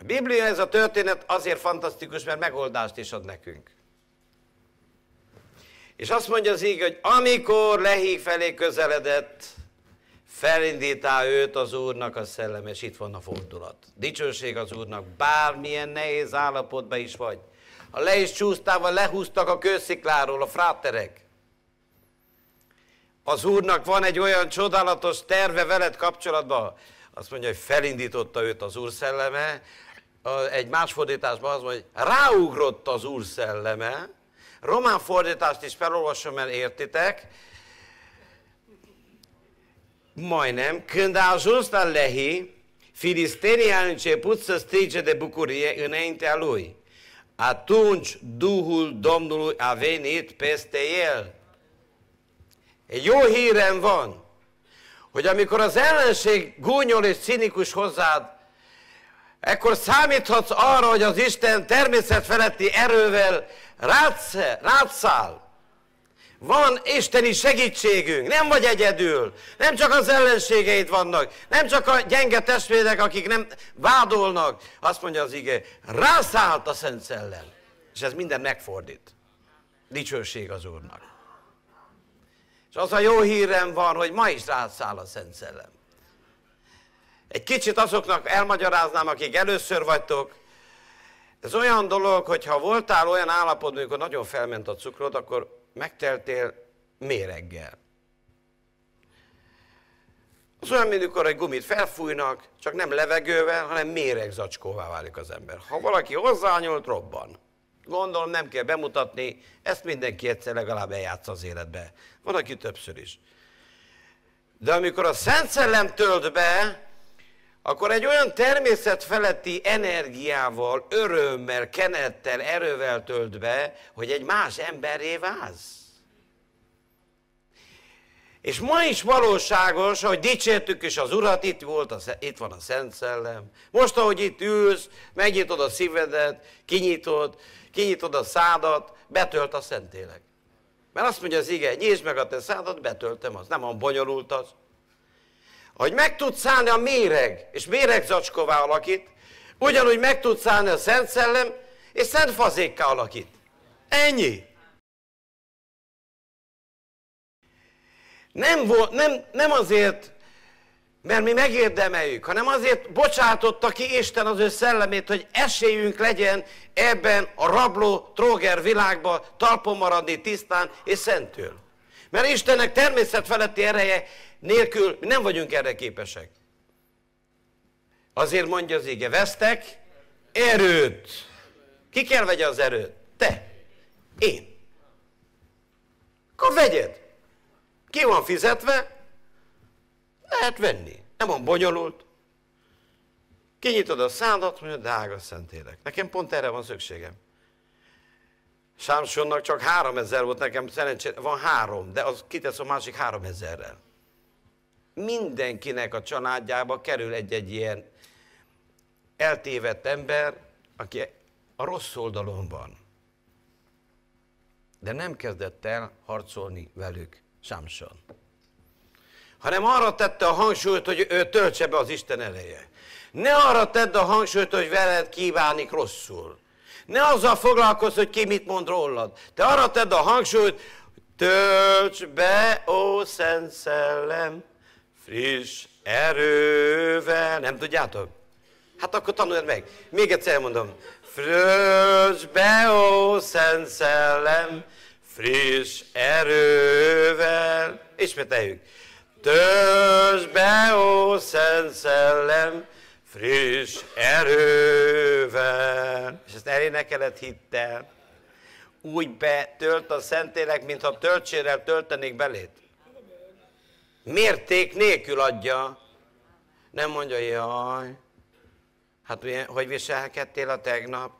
A Biblia ez a történet azért fantasztikus, mert megoldást is ad nekünk. És azt mondja az íg, hogy amikor Lehí felé közeledett, felindítá őt az Úrnak a szellem, és itt van a fordulat. Dicsőség az Úrnak, bármilyen nehéz állapotban is vagy. Ha le is csúsztával lehúztak a kőszikláról a fráterek. Az Úrnak van egy olyan csodálatos terve veled kapcsolatban, azt mondja, hogy felindította őt az Úr szelleme, egy más fordításban az mondja, hogy ráugrott az Úr szelleme, román fordítást is felolvasom, mert értitek, majdnem, când a ajuns la Lehi, filistenii au început să strige de bucurie înaintea lui. atunci Duhul Domnului a venit peste el. Egy jó hírem van, hogy amikor az ellenség gúnyol és cinikus hozzád, ekkor számíthatsz arra, hogy az Isten természetfeletti erővel rátszáll. Van isteni segítségünk, nem vagy egyedül, nem csak az ellenségeid vannak, nem csak a gyenge testvérek, akik nem vádolnak. Azt mondja az ige, rászállt a Szent Szellem. És ez minden megfordít. Dicsőség az Úrnak. És az a jó hírem van, hogy ma is rászáll a Szent Szellem. Egy kicsit azoknak elmagyaráznám, akik először vagytok, ez olyan dolog, hogy ha voltál olyan állapotban, amikor nagyon felment a cukrod, akkor megteltél méreggel. Az olyan, mint amikor egy gumit felfújnak, csak nem levegővel, hanem méregzacskóvá válik az ember. Ha valaki hozzányúlt, robban. Gondolom nem kell bemutatni, ezt mindenki egyszer legalább eljátsz az életbe. Van, aki többször is. De amikor a Szent Szellem tölt be, akkor egy olyan természet feletti energiával, örömmel, kenettel, erővel tölt be, hogy egy más emberré válsz. És ma is valóságos, hogy dicsértük is az Urat, itt, volt a, itt van a Szent Szellem. Most, ahogy itt ülsz, megnyitod a szívedet, kinyitod, kinyitod a szádat, betölt a Szentélek. Mert azt mondja az ige, nyisd meg a te szádat, betöltem az. Nem olyan bonyolult az hogy meg tud szállni a méreg, és méregzacskóvá alakít, ugyanúgy meg tud szállni a Szent Szellem, és Szent Fazékká alakít. Ennyi. Nem, volt, nem, nem azért, mert mi megérdemeljük, hanem azért bocsátotta ki Isten az ő szellemét, hogy esélyünk legyen ebben a rabló, tróger világban talpon maradni tisztán és szentül. Mert Istennek természetfeletti ereje nélkül nem vagyunk erre képesek. Azért mondja az ége, vesztek erőt. Ki kell vegye az erőt? Te. Én. Akkor vegyed. Ki van fizetve? Lehet venni. Nem van bonyolult. Kinyitod a szádat, mondja, drága szentélek. Nekem pont erre van szükségem. Sámsonnak csak három ezer volt, nekem szerencsére van három, de az kitesz a másik három ezerrel mindenkinek a családjába kerül egy-egy ilyen eltévedt ember, aki a rossz oldalon van. De nem kezdett el harcolni velük Samson. Hanem arra tette a hangsúlyt, hogy ő töltse be az Isten ereje. Ne arra tedd a hangsúlyt, hogy veled kívánnik rosszul. Ne azzal foglalkozz, hogy ki mit mond rólad. Te arra tedd a hangsúlyt, tölts be, ó Szent Szellem, friss erővel. Nem tudjátok? Hát akkor tanulj meg. Még egyszer mondom. Friss be, Szent Szellem, friss erővel. Ismételjük. Tölts be, ó Szent Szellem, friss erővel. És ezt elénekeled hittel. Úgy betölt a Szentélek, mintha töltsérrel töltenék belét mérték nélkül adja. Nem mondja, jaj, hát hogy viselkedtél a tegnap?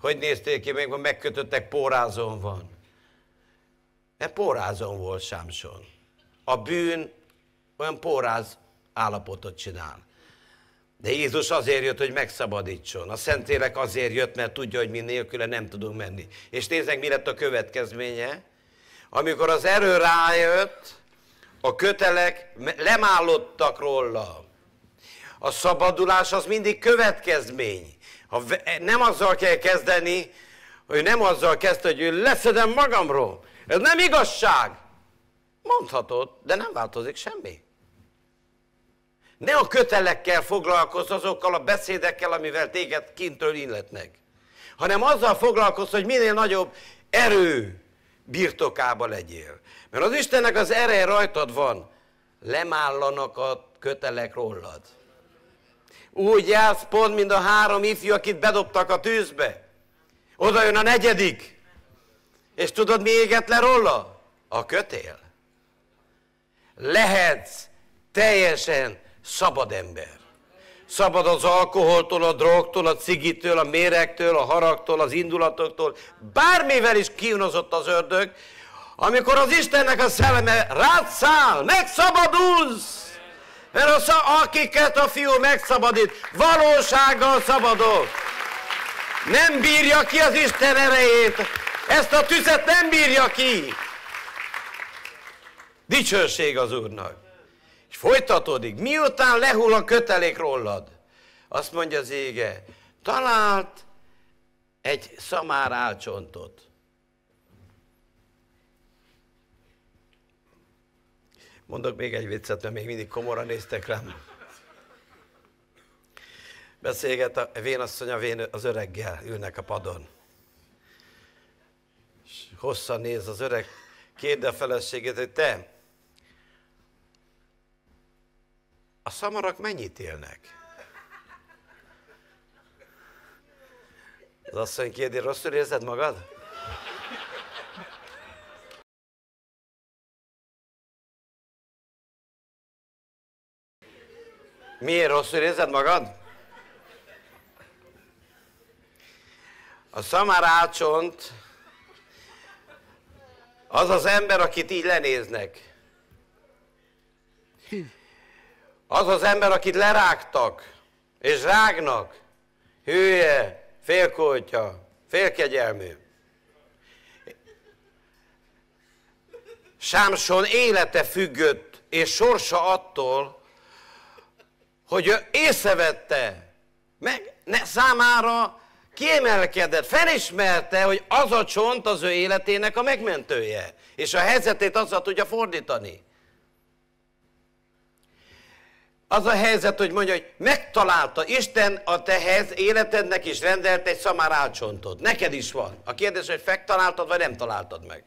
Hogy néztél ki, még megkötöttek, pórázon van. Mert pórázon volt Sámson. A bűn olyan póráz állapotot csinál. De Jézus azért jött, hogy megszabadítson. A Szentlélek azért jött, mert tudja, hogy mi nélküle nem tudunk menni. És nézzek, mi lett a következménye. Amikor az erő rájött, a kötelek lemállottak róla. A szabadulás az mindig következmény. Ha nem azzal kell kezdeni, hogy nem azzal kezdte, hogy leszedem magamról. Ez nem igazság. Mondhatod, de nem változik semmi. Ne a kötelekkel foglalkozz, azokkal a beszédekkel, amivel téged kintől illetnek, hanem azzal foglalkozz, hogy minél nagyobb erő birtokába legyél. Mert az Istennek az ereje rajtad van. Lemállanak a kötelek rólad. Úgy jársz pont, mint a három ifjú, akit bedobtak a tűzbe. Oda jön a negyedik. És tudod, mi éget le róla? A kötél. Lehetsz teljesen szabad ember. Szabad az alkoholtól, a drogtól, a cigitől, a méregtől, a haragtól, az indulatoktól, bármivel is kínozott az ördög, amikor az Istennek a szelleme rád száll, megszabadulsz! Mert az, akiket a fiú megszabadít, valósággal szabadok. Nem bírja ki az Isten erejét. Ezt a tüzet nem bírja ki. Dicsőség az Úrnak. És folytatódik. Miután lehull a kötelék rólad, azt mondja az ége, talált egy szamár álcsontot. Mondok még egy viccet, mert még mindig komorra néztek rám. Beszélget a vénasszony a vén, az öreggel, ülnek a padon. És hosszan néz az öreg, kérde a feleségét, hogy te, a szamarak mennyit élnek? Az asszony kérdi, rosszul érzed magad? Miért rosszul érzed magad? A szamarácsont az az ember, akit így lenéznek. Az az ember, akit lerágtak, és rágnak. Hülye, félkoltya, félkegyelmű. Sámson élete függött, és sorsa attól, hogy ő észrevette, meg ne, számára kiemelkedett, felismerte, hogy az a csont az ő életének a megmentője, és a helyzetét azzal tudja fordítani. Az a helyzet, hogy mondja, hogy megtalálta, Isten a te életednek is rendelt egy szamár álcsontot. Neked is van. A kérdés, hogy megtaláltad, vagy nem találtad meg.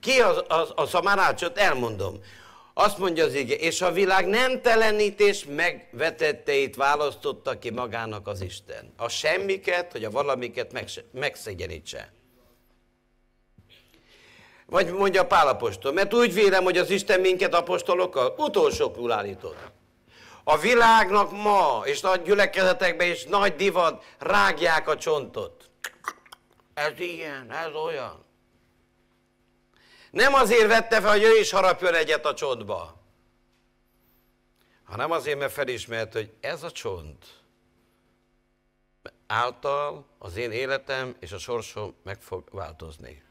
Ki az, az, a szamár álcsont? Elmondom. Azt mondja az ige, és a világ nem telenítés megvetetteit választotta ki magának az Isten. A semmiket, hogy a valamiket megszegyenítse. Vagy mondja Pál apostol, mert úgy vélem, hogy az Isten minket apostolokkal utolsókul állított. A világnak ma, és nagy gyülekezetekben is nagy divat, rágják a csontot. Ez ilyen, ez olyan. Nem azért vette fel, hogy ő is harapjon egyet a csontba, hanem azért, mert felismert, hogy ez a csont által az én életem és a sorsom meg fog változni.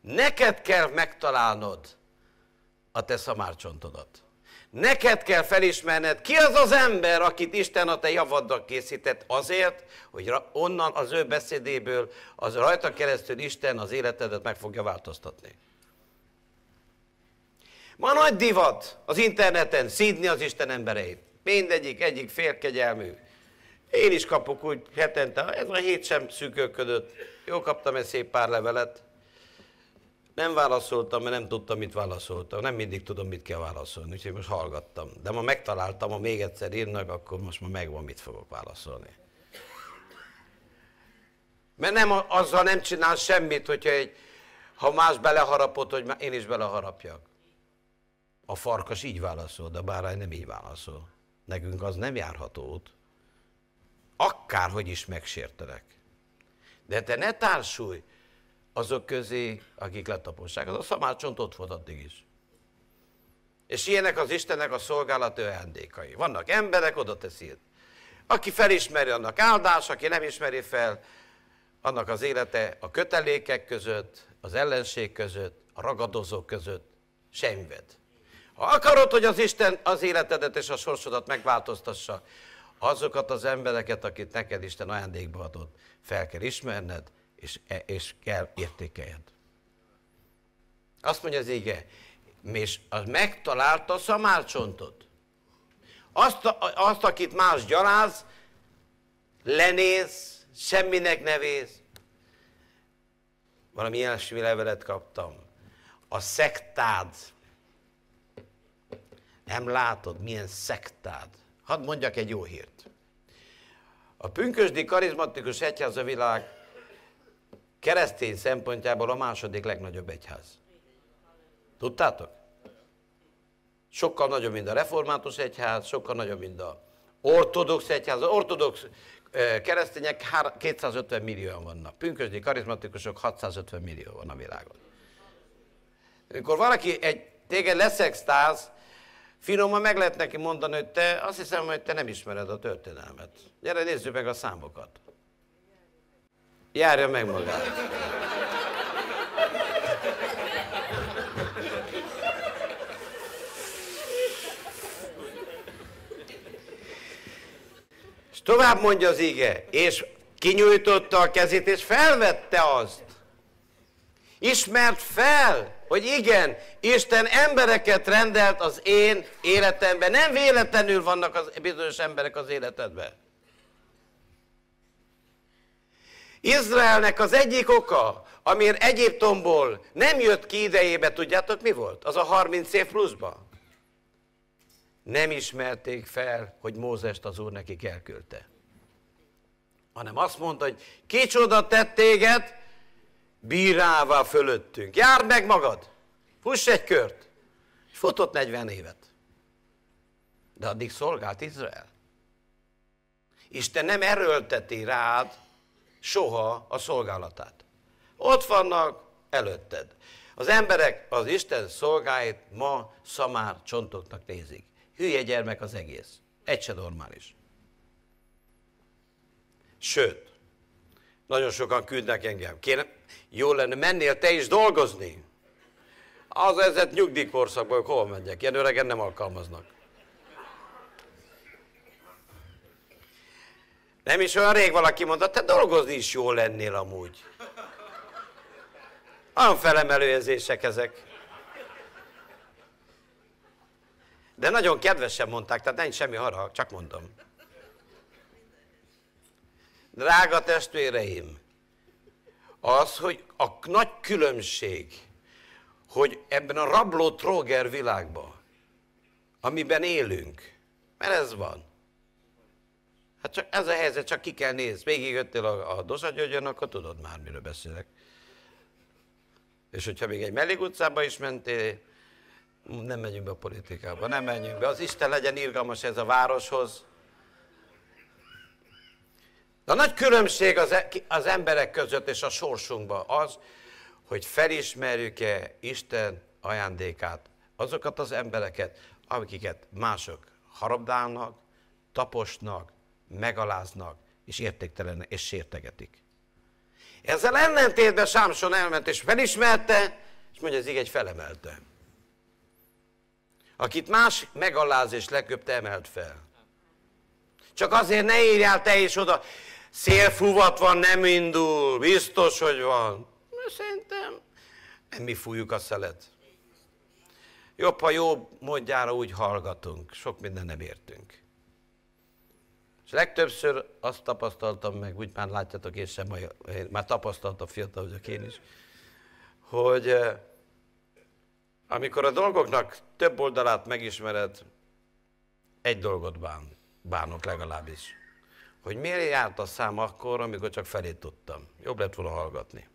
Neked kell megtalálnod a te szamárcsontodat. Neked kell felismerned, ki az az ember, akit Isten a te javaddal készített azért, hogy onnan az ő beszédéből, az rajta keresztül Isten az életedet meg fogja változtatni. Ma nagy divat az interneten szídni az Isten embereit. Mindegyik, egyik félkegyelmű. Én is kapok úgy hetente, ez a hét sem szűkölködött. Jó, kaptam egy szép pár levelet. Nem válaszoltam, mert nem tudtam, mit válaszoltam. Nem mindig tudom, mit kell válaszolni, úgyhogy most hallgattam. De ma megtaláltam, ha még egyszer írnak, akkor most ma megvan, mit fogok válaszolni. Mert nem, azzal nem csinál semmit, hogyha egy, ha más beleharapott, hogy én is beleharapjak. A farkas így válaszol, de a bárány nem így válaszol. Nekünk az nem járható út. Akárhogy is megsértelek. De te ne társulj azok közé, akik letapossák. Az a szamácsont ott volt addig is. És ilyenek az Istennek a szolgálati ajándékai. Vannak emberek, oda teszi. Aki felismeri, annak áldás, aki nem ismeri fel, annak az élete a kötelékek között, az ellenség között, a ragadozók között semmivet. Ha akarod, hogy az Isten az életedet és a sorsodat megváltoztassa, azokat az embereket, akit neked Isten ajándékba adott, fel kell ismerned, és, e, és kell értékeljed. Azt mondja az ége, és az megtalálta a szamárcsontot. Azt, azt, akit más gyaláz, lenéz, semminek nevéz. Valami ilyesmi levelet kaptam. A szektád nem látod, milyen szektád. Hadd mondjak egy jó hírt. A pünkösdi karizmatikus egyház a világ keresztény szempontjából a második legnagyobb egyház. Tudtátok? Sokkal nagyobb, mint a református egyház, sokkal nagyobb, mint a ortodox egyház. Az ortodox keresztények 250 millióan vannak. Pünkösdi karizmatikusok 650 millió van a világon. Amikor valaki egy, téged leszextáz, finoman meg lehet neki mondani, hogy te azt hiszem, hogy te nem ismered a történelmet. Gyere, nézzük meg a számokat. Járja meg magát. És tovább mondja az ige, és kinyújtotta a kezét, és felvette azt. Ismert fel, hogy igen, Isten embereket rendelt az én életemben. Nem véletlenül vannak az bizonyos emberek az életedben. Izraelnek az egyik oka, amiért Egyiptomból nem jött ki idejébe, tudjátok mi volt? Az a 30 év pluszban. Nem ismerték fel, hogy Mózest az Úr nekik elküldte. Hanem azt mondta, hogy kicsoda tett téged, bírává fölöttünk. Járd meg magad, fuss egy kört. És futott 40 évet. De addig szolgált Izrael. Isten nem erőlteti rád soha a szolgálatát. Ott vannak előtted. Az emberek az Isten szolgáit ma szamár csontoknak nézik. Hülye gyermek az egész. Egy se normális. Sőt, nagyon sokan küldnek engem. Kéne, jó lenne, mennél te is dolgozni. Az ezet nyugdíjkorszakban, hol menjek? Ilyen öregen nem alkalmaznak. Nem is olyan rég valaki mondta, te dolgozni is jó lennél amúgy. Olyan felemelő érzések ezek. De nagyon kedvesen mondták, tehát nincs semmi harag, csak mondom. Drága testvéreim, az, hogy a nagy különbség, hogy ebben a rabló tróger világban, amiben élünk, mert ez van. Hát csak ez a helyzet, csak ki kell nézni. Végigjöttél a, a Dosagyögyön, akkor tudod már, miről beszélek. És hogyha még egy Mellig utcába is mentél, nem megyünk be a politikába, nem menjünk be. Az Isten legyen irgalmas ez a városhoz. De a nagy különbség az, e- az emberek között és a sorsunkban az, hogy felismerjük-e Isten ajándékát, azokat az embereket, akiket mások harabdálnak, taposnak, megaláznak, és értéktelenek, és sértegetik. Ezzel ellentétben Sámson elment, és felismerte, és mondja, így egy felemelte. Akit más megaláz és leköpte, emelt fel. Csak azért ne írjál te is oda, szélfuvat van, nem indul, biztos, hogy van. Szerintem nem mi fújjuk a szelet. Jobb, ha jó módjára úgy hallgatunk, sok minden nem értünk. És legtöbbször azt tapasztaltam meg, úgy már látjátok, én sem, én már tapasztaltam fiatal vagyok én is, hogy eh, amikor a dolgoknak több oldalát megismered, egy dolgot bán, bánok legalábbis. Hogy miért járt a szám akkor, amikor csak felét tudtam. Jobb lett volna hallgatni.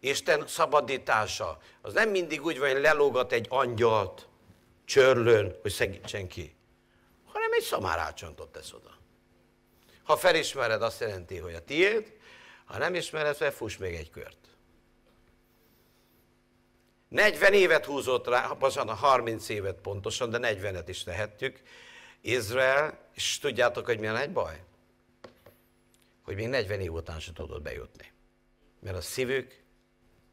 Isten szabadítása, az nem mindig úgy van, hogy lelógat egy angyalt csörlőn, hogy segítsen ki hanem egy szamárácsontot tesz oda. Ha felismered, azt jelenti, hogy a tiéd, ha nem ismered fel, fuss még egy kört. 40 évet húzott rá, bocsánat, 30 évet pontosan, de 40-et is tehetjük. Izrael, és tudjátok, hogy milyen egy baj? Hogy még 40 év után sem tudott bejutni. Mert a szívük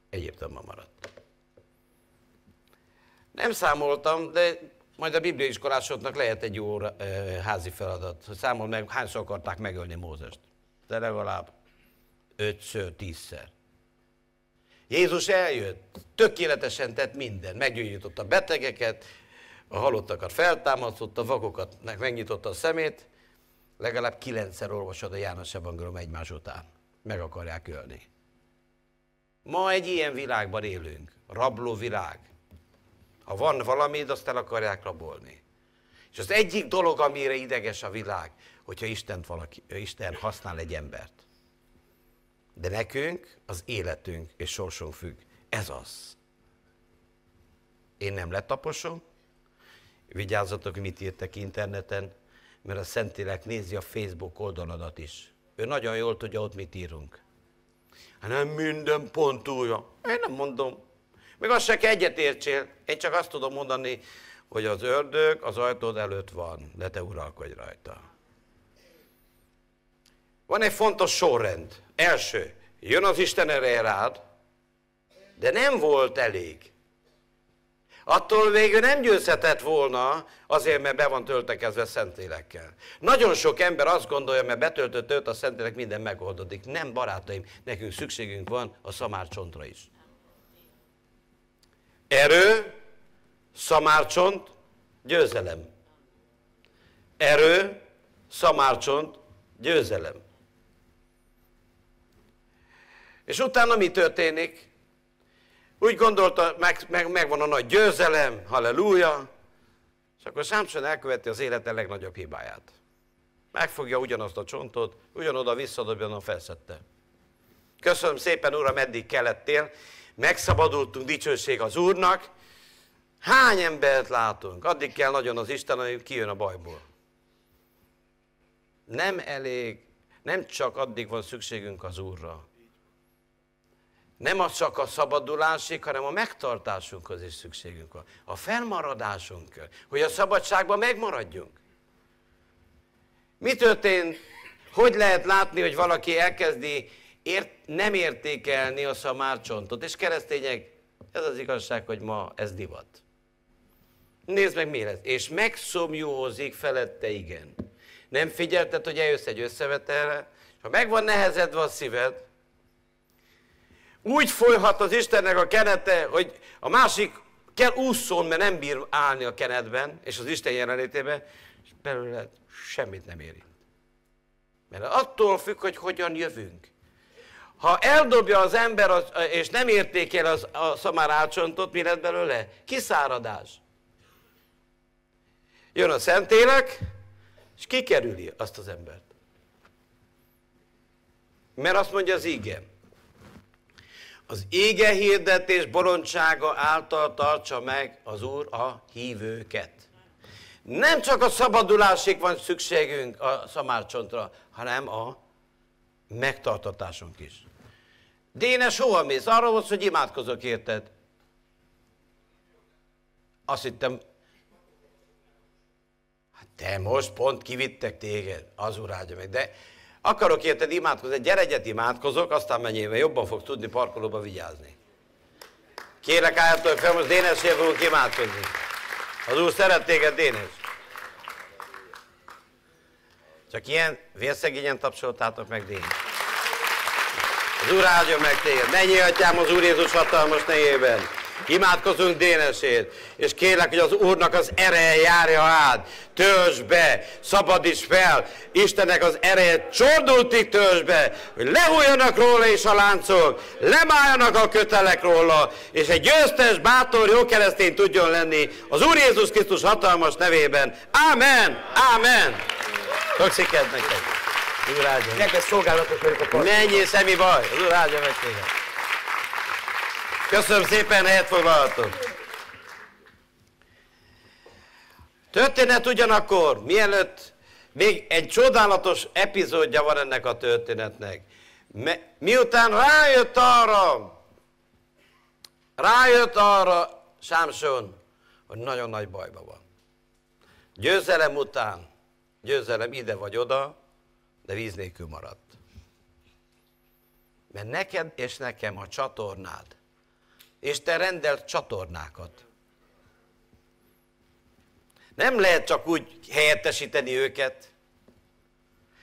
Egyiptomban maradt. Nem számoltam, de majd a bibliaiskolásoknak lehet egy jó házi feladat, hogy számol meg, hányszor akarták megölni Mózest. De legalább ötször, tízszer. Jézus eljött, tökéletesen tett minden, meggyógyította a betegeket, a halottakat feltámasztotta, a vakokat megnyitotta a szemét, legalább kilencszer olvasod a János Evangélium egymás után. Meg akarják ölni. Ma egy ilyen világban élünk, rabló világ. Ha van valami, azt el akarják rabolni. És az egyik dolog, amire ideges a világ, hogyha Isten, valaki, Isten használ egy embert. De nekünk az életünk és sorsunk függ. Ez az. Én nem letaposom. Vigyázzatok, mit írtek interneten, mert a Szentélek nézi a Facebook oldaladat is. Ő nagyon jól tudja, ott mit írunk. Hát nem minden pontúja. Én nem mondom. Még azt se kell egyetértsél. Én csak azt tudom mondani, hogy az ördög az ajtód előtt van, de te uralkodj rajta. Van egy fontos sorrend. Első, jön az Isten ereje rád, de nem volt elég. Attól végül nem győzhetett volna, azért, mert be van töltekezve szentélekkel. Nagyon sok ember azt gondolja, mert betöltött őt a szentélek, minden megoldódik. Nem, barátaim, nekünk szükségünk van a szamárcsontra is. Erő, szamárcsont, győzelem. Erő, szamárcsont, győzelem. És utána mi történik? Úgy gondolta, meg, meg, megvan a nagy győzelem, halleluja, és akkor Samson elköveti az élete legnagyobb hibáját. Megfogja ugyanazt a csontot, ugyanoda visszadobja a felszette. Köszönöm szépen, Uram, eddig kellettél, megszabadultunk, dicsőség az Úrnak. Hány embert látunk? Addig kell nagyon az Isten, hogy kijön a bajból. Nem elég, nem csak addig van szükségünk az Úrra, nem az csak a szabadulásig, hanem a megtartásunkhoz is szükségünk van. A felmaradásunk, hogy a szabadságban megmaradjunk. Mi történt? Hogy lehet látni, hogy valaki elkezdi ért, nem értékelni a szamárcsontot? És keresztények, ez az igazság, hogy ma ez divat. Nézd meg, mi lesz. És megszomjózik felette, igen. Nem figyelted, hogy eljössz egy összevetelre, és ha megvan nehezedve a szíved, úgy folyhat az Istennek a kenete, hogy a másik kell úszson, mert nem bír állni a kenetben, és az Isten jelenlétében, és belőle semmit nem érint. Mert attól függ, hogy hogyan jövünk. Ha eldobja az ember, az, és nem értékel az, a szamár átsontot, mi lett belőle? Kiszáradás. Jön a Szentélek, és kikerüli azt az embert. Mert azt mondja az ígém az ége hirdetés bolondsága által tartsa meg az Úr a hívőket. Nem csak a szabadulásig van szükségünk a szamárcsontra, hanem a megtartatásunk is. Dénes, hova mész? Arról volt, hogy imádkozok érted. Azt hittem, hát te most pont kivittek téged, az urágya meg. De Akarok érted imádkozni, gyere egyet imádkozok, aztán mennyivel jobban fog tudni parkolóba vigyázni. Kérlek álltól fel, most Dénesért fogunk imádkozni. Az Úr szeret téged, Dénes. Csak ilyen vérszegényen tapsoltátok meg, Dénes. Az Úr áldjon meg téged. Mennyi atyám az Úr Jézus hatalmas nejében. Imádkozunk Dénesért, és kérlek, hogy az Úrnak az ereje járja át, töltsd be, szabadíts fel, Istennek az ereje csordultig töltsd be, hogy lehújjanak róla is a láncok, lemáljanak a kötelek róla, és egy győztes, bátor, jó keresztény tudjon lenni az Úr Jézus Krisztus hatalmas nevében. Ámen! Ámen! Sok sikert neked! Úr áldja Neked szolgálatot vagyok a part. Mennyi semmi baj! Az Úr áldja meg téged! Köszönöm szépen, helyet foglalhatok. Történet ugyanakkor, mielőtt még egy csodálatos epizódja van ennek a történetnek. Miután rájött arra, rájött arra Sámson, hogy nagyon nagy bajban van. Győzelem után, győzelem ide vagy oda, de víz nélkül maradt. Mert neked és nekem a csatornád és te rendelt csatornákat. Nem lehet csak úgy helyettesíteni őket.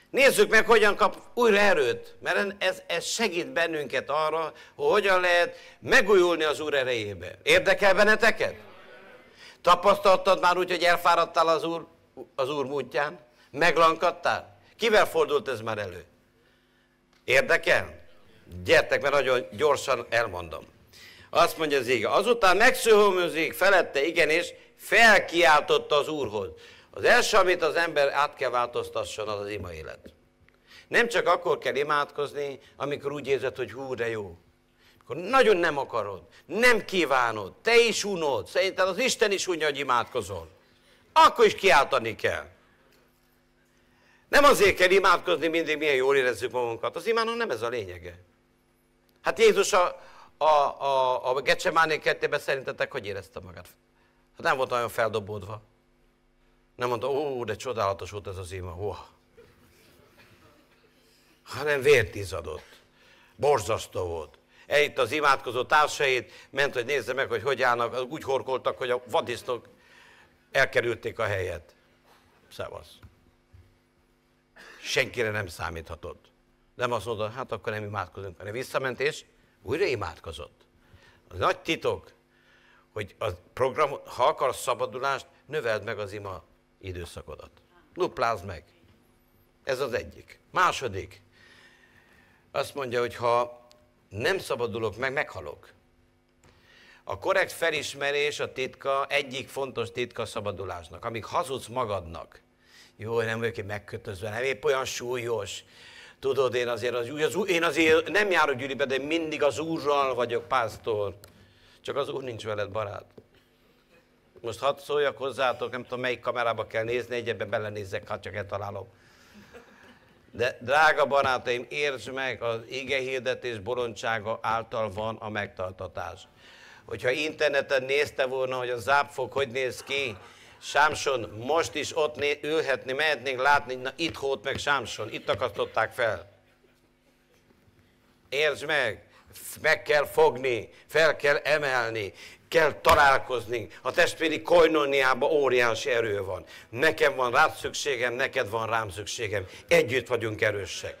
Nézzük meg, hogyan kap újra erőt, mert ez, ez segít bennünket arra, hogy hogyan lehet megújulni az Úr erejébe. Érdekel benneteket? Tapasztaltad már úgy, hogy elfáradtál az Úr, az úr múltján? Meglankadtál? Kivel fordult ez már elő? Érdekel? Gyertek, mert nagyon gyorsan elmondom. Azt mondja az ége. Azután megszöhömözik felette, igenis, felkiáltotta az Úrhoz. Az első, amit az ember át kell változtasson, az az ima élet. Nem csak akkor kell imádkozni, amikor úgy érzed, hogy hú, de jó. akkor nagyon nem akarod, nem kívánod, te is unod, szerinted az Isten is unja, hogy imádkozol, akkor is kiáltani kell. Nem azért kell imádkozni mindig, milyen jól érezzük magunkat. Az imának nem ez a lényege. Hát Jézus a, a, a, a Gecsemáné kettében szerintetek hogy érezte magát? Hát nem volt olyan feldobódva. Nem mondta, ó, de csodálatos volt ez az ima. Ó. Hanem vért izadott. Borzasztó volt. Elhitt az imádkozó társait, ment, hogy nézze meg, hogy hogy állnak, úgy horkoltak, hogy a vadisznok elkerülték a helyet. Szevasz. Senkire nem számíthatott. Nem azt mondta, hát akkor nem imádkozunk, hanem visszament és újra imádkozott. Az nagy titok, hogy a program, ha akarsz szabadulást, növeld meg az ima időszakodat. Duplázd meg. Ez az egyik. Második. Azt mondja, hogy ha nem szabadulok meg, meghalok. A korrekt felismerés a titka, egyik fontos titka a szabadulásnak. Amíg hazudsz magadnak, jó, nem vagyok én megkötözve, nem épp olyan súlyos. Tudod, én azért, az, az, én azért nem járok gyűlibe, de mindig az úrral vagyok pásztor. Csak az úr nincs veled, barát. Most hadd szóljak hozzátok, nem tudom melyik kamerába kell nézni, egyebben belenézzek, hát csak eltalálom. De drága barátaim, értsd meg, az ige hirdetés bolondsága által van a megtartatás. Hogyha interneten nézte volna, hogy a zápfok hogy néz ki, Sámson most is ott ülhetni, mehetnénk látni, na itt hót meg Sámson, itt akasztották fel. Értsd meg, meg kell fogni, fel kell emelni, kell találkozni. A testvéri koinoniában óriási erő van. Nekem van rád szükségem, neked van rám szükségem. Együtt vagyunk erősek.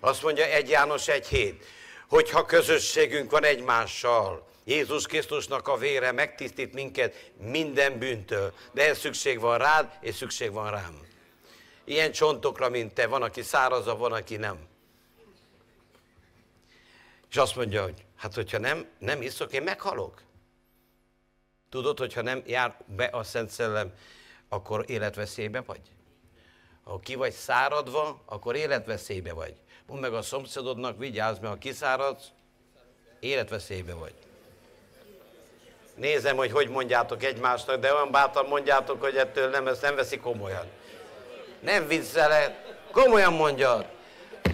Azt mondja egy János egy hét, hogyha közösségünk van egymással, Jézus Krisztusnak a vére megtisztít minket minden bűntől, de ez szükség van rád, és szükség van rám. Ilyen csontokra, mint te, van, aki szárazabb, van, aki nem. És azt mondja, hogy hát hogyha nem, nem iszok, én meghalok. Tudod, hogyha nem jár be a Szent Szellem, akkor életveszélybe vagy? Ha ki vagy száradva, akkor életveszélybe vagy. Mondd meg a szomszédodnak, vigyázz, mert ha kiszáradsz, életveszélybe vagy. Nézem, hogy hogy mondjátok egymásnak, de olyan bátran mondjátok, hogy ettől nem, ezt nem veszi komolyan. Nem vicceled, komolyan mondjad.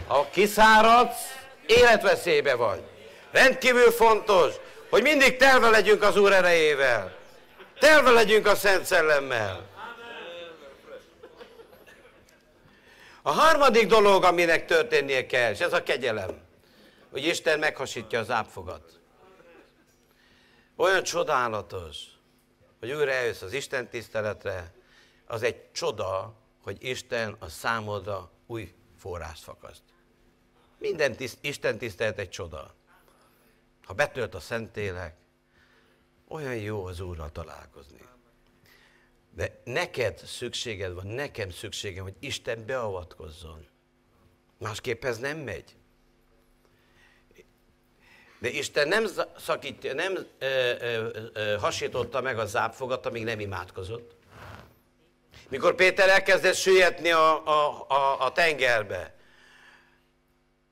Ha kiszáradsz, életveszélybe vagy. Rendkívül fontos, hogy mindig telve legyünk az Úr erejével. Telve legyünk a Szent Szellemmel. A harmadik dolog, aminek történnie kell, és ez a kegyelem, hogy Isten meghasítja az ápfogat. Olyan csodálatos, hogy újra eljössz az Isten tiszteletre, az egy csoda, hogy Isten a számodra új forrás fakaszt. Minden tiszt, Isten tisztelet egy csoda. Ha betölt a Szentélek, olyan jó az Úrral találkozni. De neked szükséged van, nekem szükségem, hogy Isten beavatkozzon. Másképp ez nem megy. De Isten nem szakítja, nem ö, ö, ö, hasította meg a zápfogat, amíg nem imádkozott. Mikor Péter elkezdett süllyedni a, a, a, a tengerbe,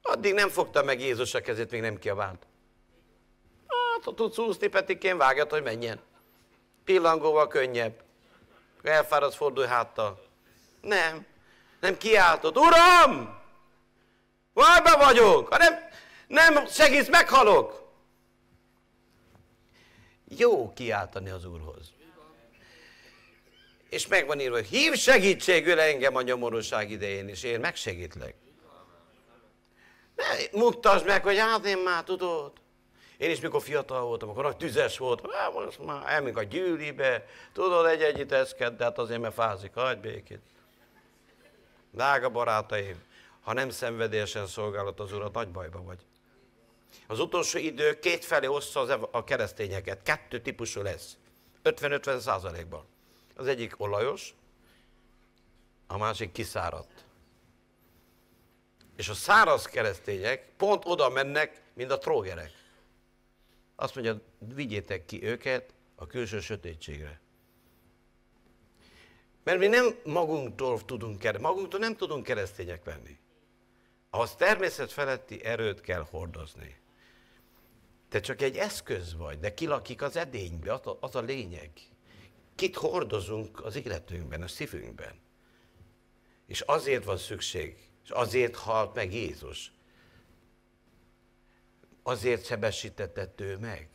addig nem fogta meg Jézus a kezét, még nem kiabált. Hát, ha tudsz úszni, Petikén, vágjad, hogy menjen. Pillangóval könnyebb. Elfáradsz, fordulj háttal. Nem. Nem kiáltott. Uram! Bajba vagyok! Ha nem, segítsz, meghalok! Jó kiáltani az Úrhoz. És megvan írva, hogy hív segítségül engem a nyomorúság idején, és én megsegítlek. Ne mutasd meg, hogy hát én már tudod. Én is mikor fiatal voltam, akkor nagy tüzes voltam, hát most már elmink a gyűlibe, tudod, egy-egyit eszked, de hát azért mert fázik, hagyd békét. Drága barátaim, ha nem szenvedélyesen szolgálod az Urat, nagy bajba vagy. Az utolsó idő kétfelé ossza az a keresztényeket. Kettő típusú lesz. 50-50 százalékban. Az egyik olajos, a másik kiszáradt. És a száraz keresztények pont oda mennek, mint a trógerek. Azt mondja, vigyétek ki őket a külső sötétségre. Mert mi nem magunktól tudunk, magunktól nem tudunk keresztények lenni. Ahhoz természet feletti erőt kell hordozni. Te csak egy eszköz vagy, de kilakik az edénybe, az a, az a lényeg. Kit hordozunk az életünkben, a szívünkben. És azért van szükség, és azért halt meg Jézus. Azért sebesítetett ő meg.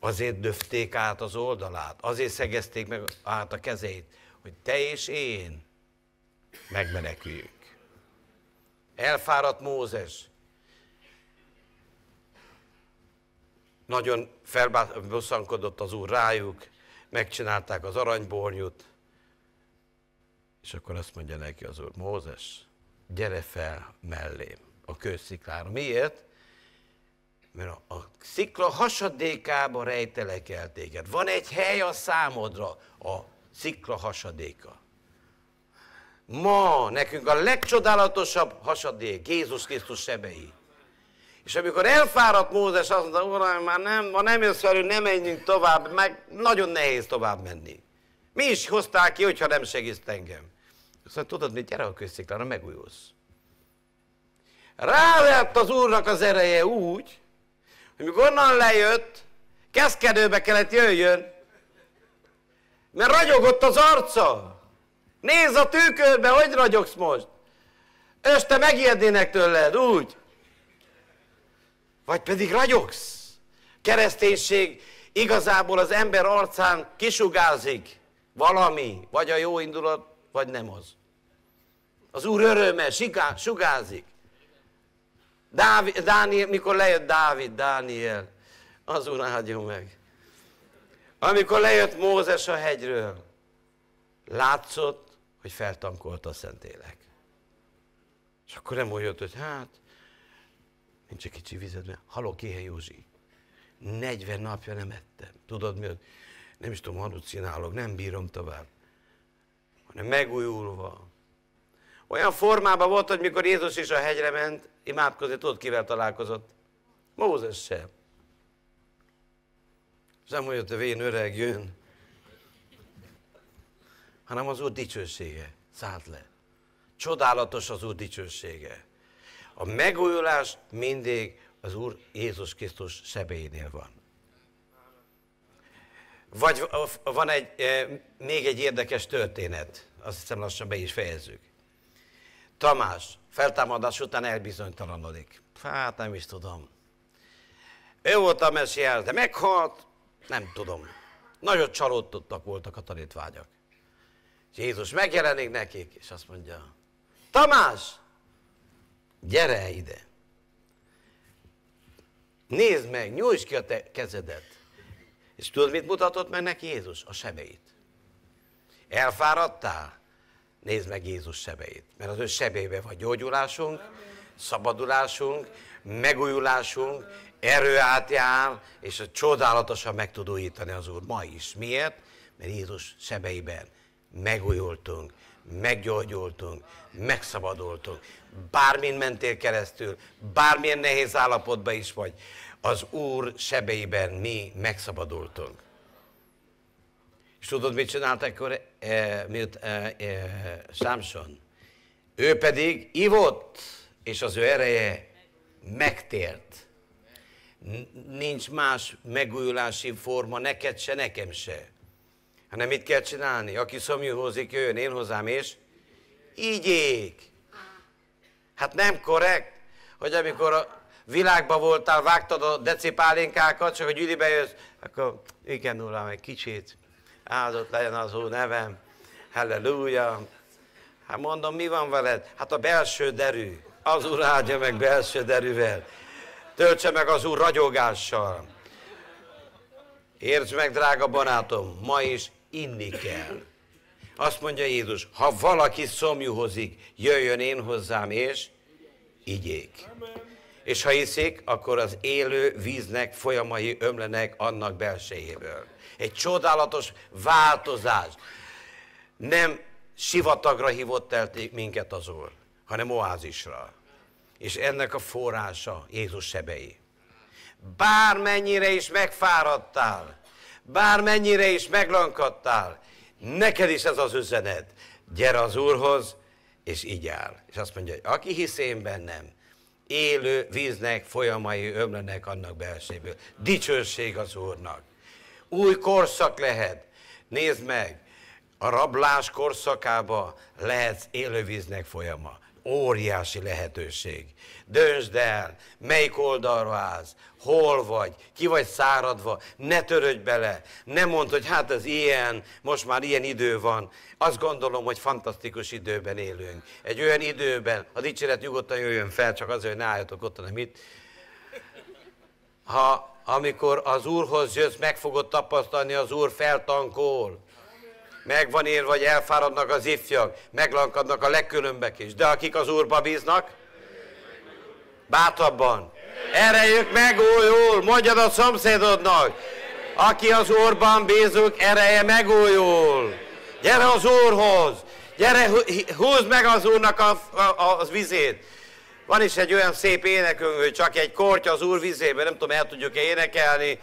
Azért döfték át az oldalát, azért szegezték meg át a kezét, hogy te és én megmeneküljünk. Elfáradt Mózes. Nagyon felbosszankodott az úr rájuk, megcsinálták az aranybornyút, és akkor azt mondja neki az úr, Mózes, gyere fel mellém a kősziklára. Miért? Mert a, a szikla hasadékába rejtelek el téged. Van egy hely a számodra, a szikla hasadéka. Ma nekünk a legcsodálatosabb hasadék, Jézus Krisztus sebei. És amikor elfáradt Mózes, azt mondta, Uram, már nem, ma nem jössz felül, nem menjünk tovább, meg nagyon nehéz tovább menni. Mi is hozták ki, hogyha nem segítsz engem. Azt mondta, tudod mit, gyere a közsziklára, megújulsz. Rávett az Úrnak az ereje úgy, hogy mikor onnan lejött, keszkedőbe kellett jöjjön, mert ragyogott az arca. Nézz a tükörbe, hogy ragyogsz most. Este megijednének tőled, úgy. Vagy pedig ragyogsz. Kereszténység igazából az ember arcán kisugázik valami, vagy a jó indulat, vagy nem az. Az Úr öröme, sugázik. Dávid, Dániel, mikor lejött Dávid, Dániel, az Úr áldjon meg. Amikor lejött Mózes a hegyről, látszott, hogy feltankolta a Szentélek. És akkor nem olyan, hogy hát, nincs egy kicsi vized, haló Kéhe Józsi, 40 napja nem ettem. Tudod mi? Nem is tudom, halucinálok, nem bírom tovább. Hanem megújulva. Olyan formában volt, hogy mikor Jézus is a hegyre ment, imádkozni, tudod, kivel találkozott? Mózes sem. És nem hogy a vén öreg jön, hanem az Úr dicsősége szállt le. Csodálatos az Úr dicsősége. A megújulás mindig az Úr Jézus Krisztus sebeinél van. Vagy van egy, még egy érdekes történet, azt hiszem lassan be is fejezzük. Tamás feltámadás után elbizonytalanodik. Hát nem is tudom. Ő volt a messiás, de meghalt, nem tudom. Nagyon csalódottak voltak a tanítványok. És Jézus megjelenik nekik, és azt mondja, Tamás, gyere ide. Nézd meg, nyújtsd ki a te kezedet. És tudod, mit mutatott meg neki Jézus? A sebeit. Elfáradtál? Nézd meg Jézus sebeit. Mert az ő sebeibe van gyógyulásunk, szabadulásunk, megújulásunk, erő átjár, és csodálatosan meg tud újítani az Úr ma is. Miért? Mert Jézus sebeiben megújultunk, meggyógyultunk, megszabadultunk. Bármin mentél keresztül, bármilyen nehéz állapotban is vagy, az Úr sebeiben mi megszabadultunk. És tudod, mit csinált akkor e, miut, e, e, Samson? Ő pedig ivott, és az ő ereje megtért. Nincs más megújulási forma neked se, nekem se hanem mit kell csinálni? Aki szomjúhozik, jöjjön én hozzám, és ígyék. Hát nem korrekt, hogy amikor a világban voltál, vágtad a decipálinkákat, csak a gyűlibe jössz, akkor igen, uram, egy kicsit, áldott legyen az Úr nevem, halleluja. Hát mondom, mi van veled? Hát a belső derű. Az Úr áldja meg belső derűvel. Töltse meg az Úr ragyogással. Értsd meg, drága barátom, ma is inni kell. Azt mondja Jézus, ha valaki szomjúhozik, jöjjön én hozzám, és igyék. És ha iszik, akkor az élő víznek folyamai ömlenek annak belsejéből. Egy csodálatos változás. Nem sivatagra hívott el minket az Úr, hanem oázisra. És ennek a forrása Jézus sebei. Bármennyire is megfáradtál, bármennyire is meglankadtál, neked is ez az üzenet. Gyere az Úrhoz, és így áll. És azt mondja, hogy aki hisz én bennem, élő víznek folyamai ömlenek annak belséből. Dicsőség az Úrnak. Új korszak lehet. Nézd meg, a rablás korszakába lehetsz élővíznek folyama. Óriási lehetőség. Döntsd el, melyik oldalra állsz, hol vagy, ki vagy száradva, ne törődj bele, ne mondd, hogy hát ez ilyen, most már ilyen idő van. Azt gondolom, hogy fantasztikus időben élünk. Egy olyan időben, a dicséret nyugodtan jöjjön fel, csak azért, hogy ne álljatok ott, hanem itt. Ha amikor az Úrhoz jössz, meg fogod tapasztalni, az Úr feltankol. Meg van írva, hogy elfáradnak az ifjak, meglankadnak a legkülönbek is. De akik az Úrba bíznak, bátrabban, erejük megújul, mondjad a szomszédodnak, aki az Úrban bízunk, ereje megújul. Gyere az Úrhoz, gyere, húzd meg az Úrnak a, a, a vizét. Van is egy olyan szép énekünk, hogy csak egy kortya az Úr vizében, nem tudom, el tudjuk-e énekelni,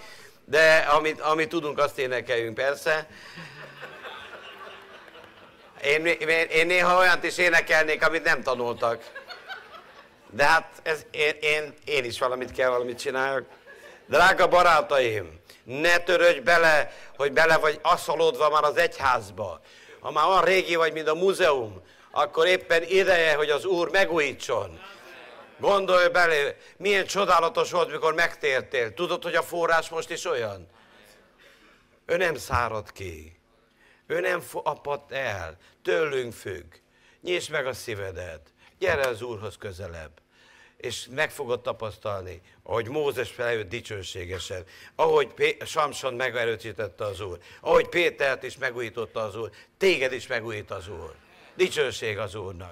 de amit, amit tudunk, azt énekeljünk persze. Én, én, én néha olyant is énekelnék, amit nem tanultak. De hát ez, én, én, én is valamit kell valamit csináljak. Drága barátaim, ne törődj bele, hogy bele vagy aszalódva már az egyházba. Ha már olyan régi vagy, mint a múzeum, akkor éppen ideje, hogy az Úr megújítson. Gondolj bele, milyen csodálatos volt, mikor megtértél. Tudod, hogy a forrás most is olyan? Ő nem szárad ki. Ő nem apadt el. Tőlünk függ. Nyisd meg a szívedet. Gyere az Úrhoz közelebb. És meg fogod tapasztalni, ahogy Mózes feljött dicsőségesen, ahogy Pé- Samson megerősítette az Úr, ahogy Pétert is megújította az Úr, téged is megújít az Úr. Dicsőség az Úrnak.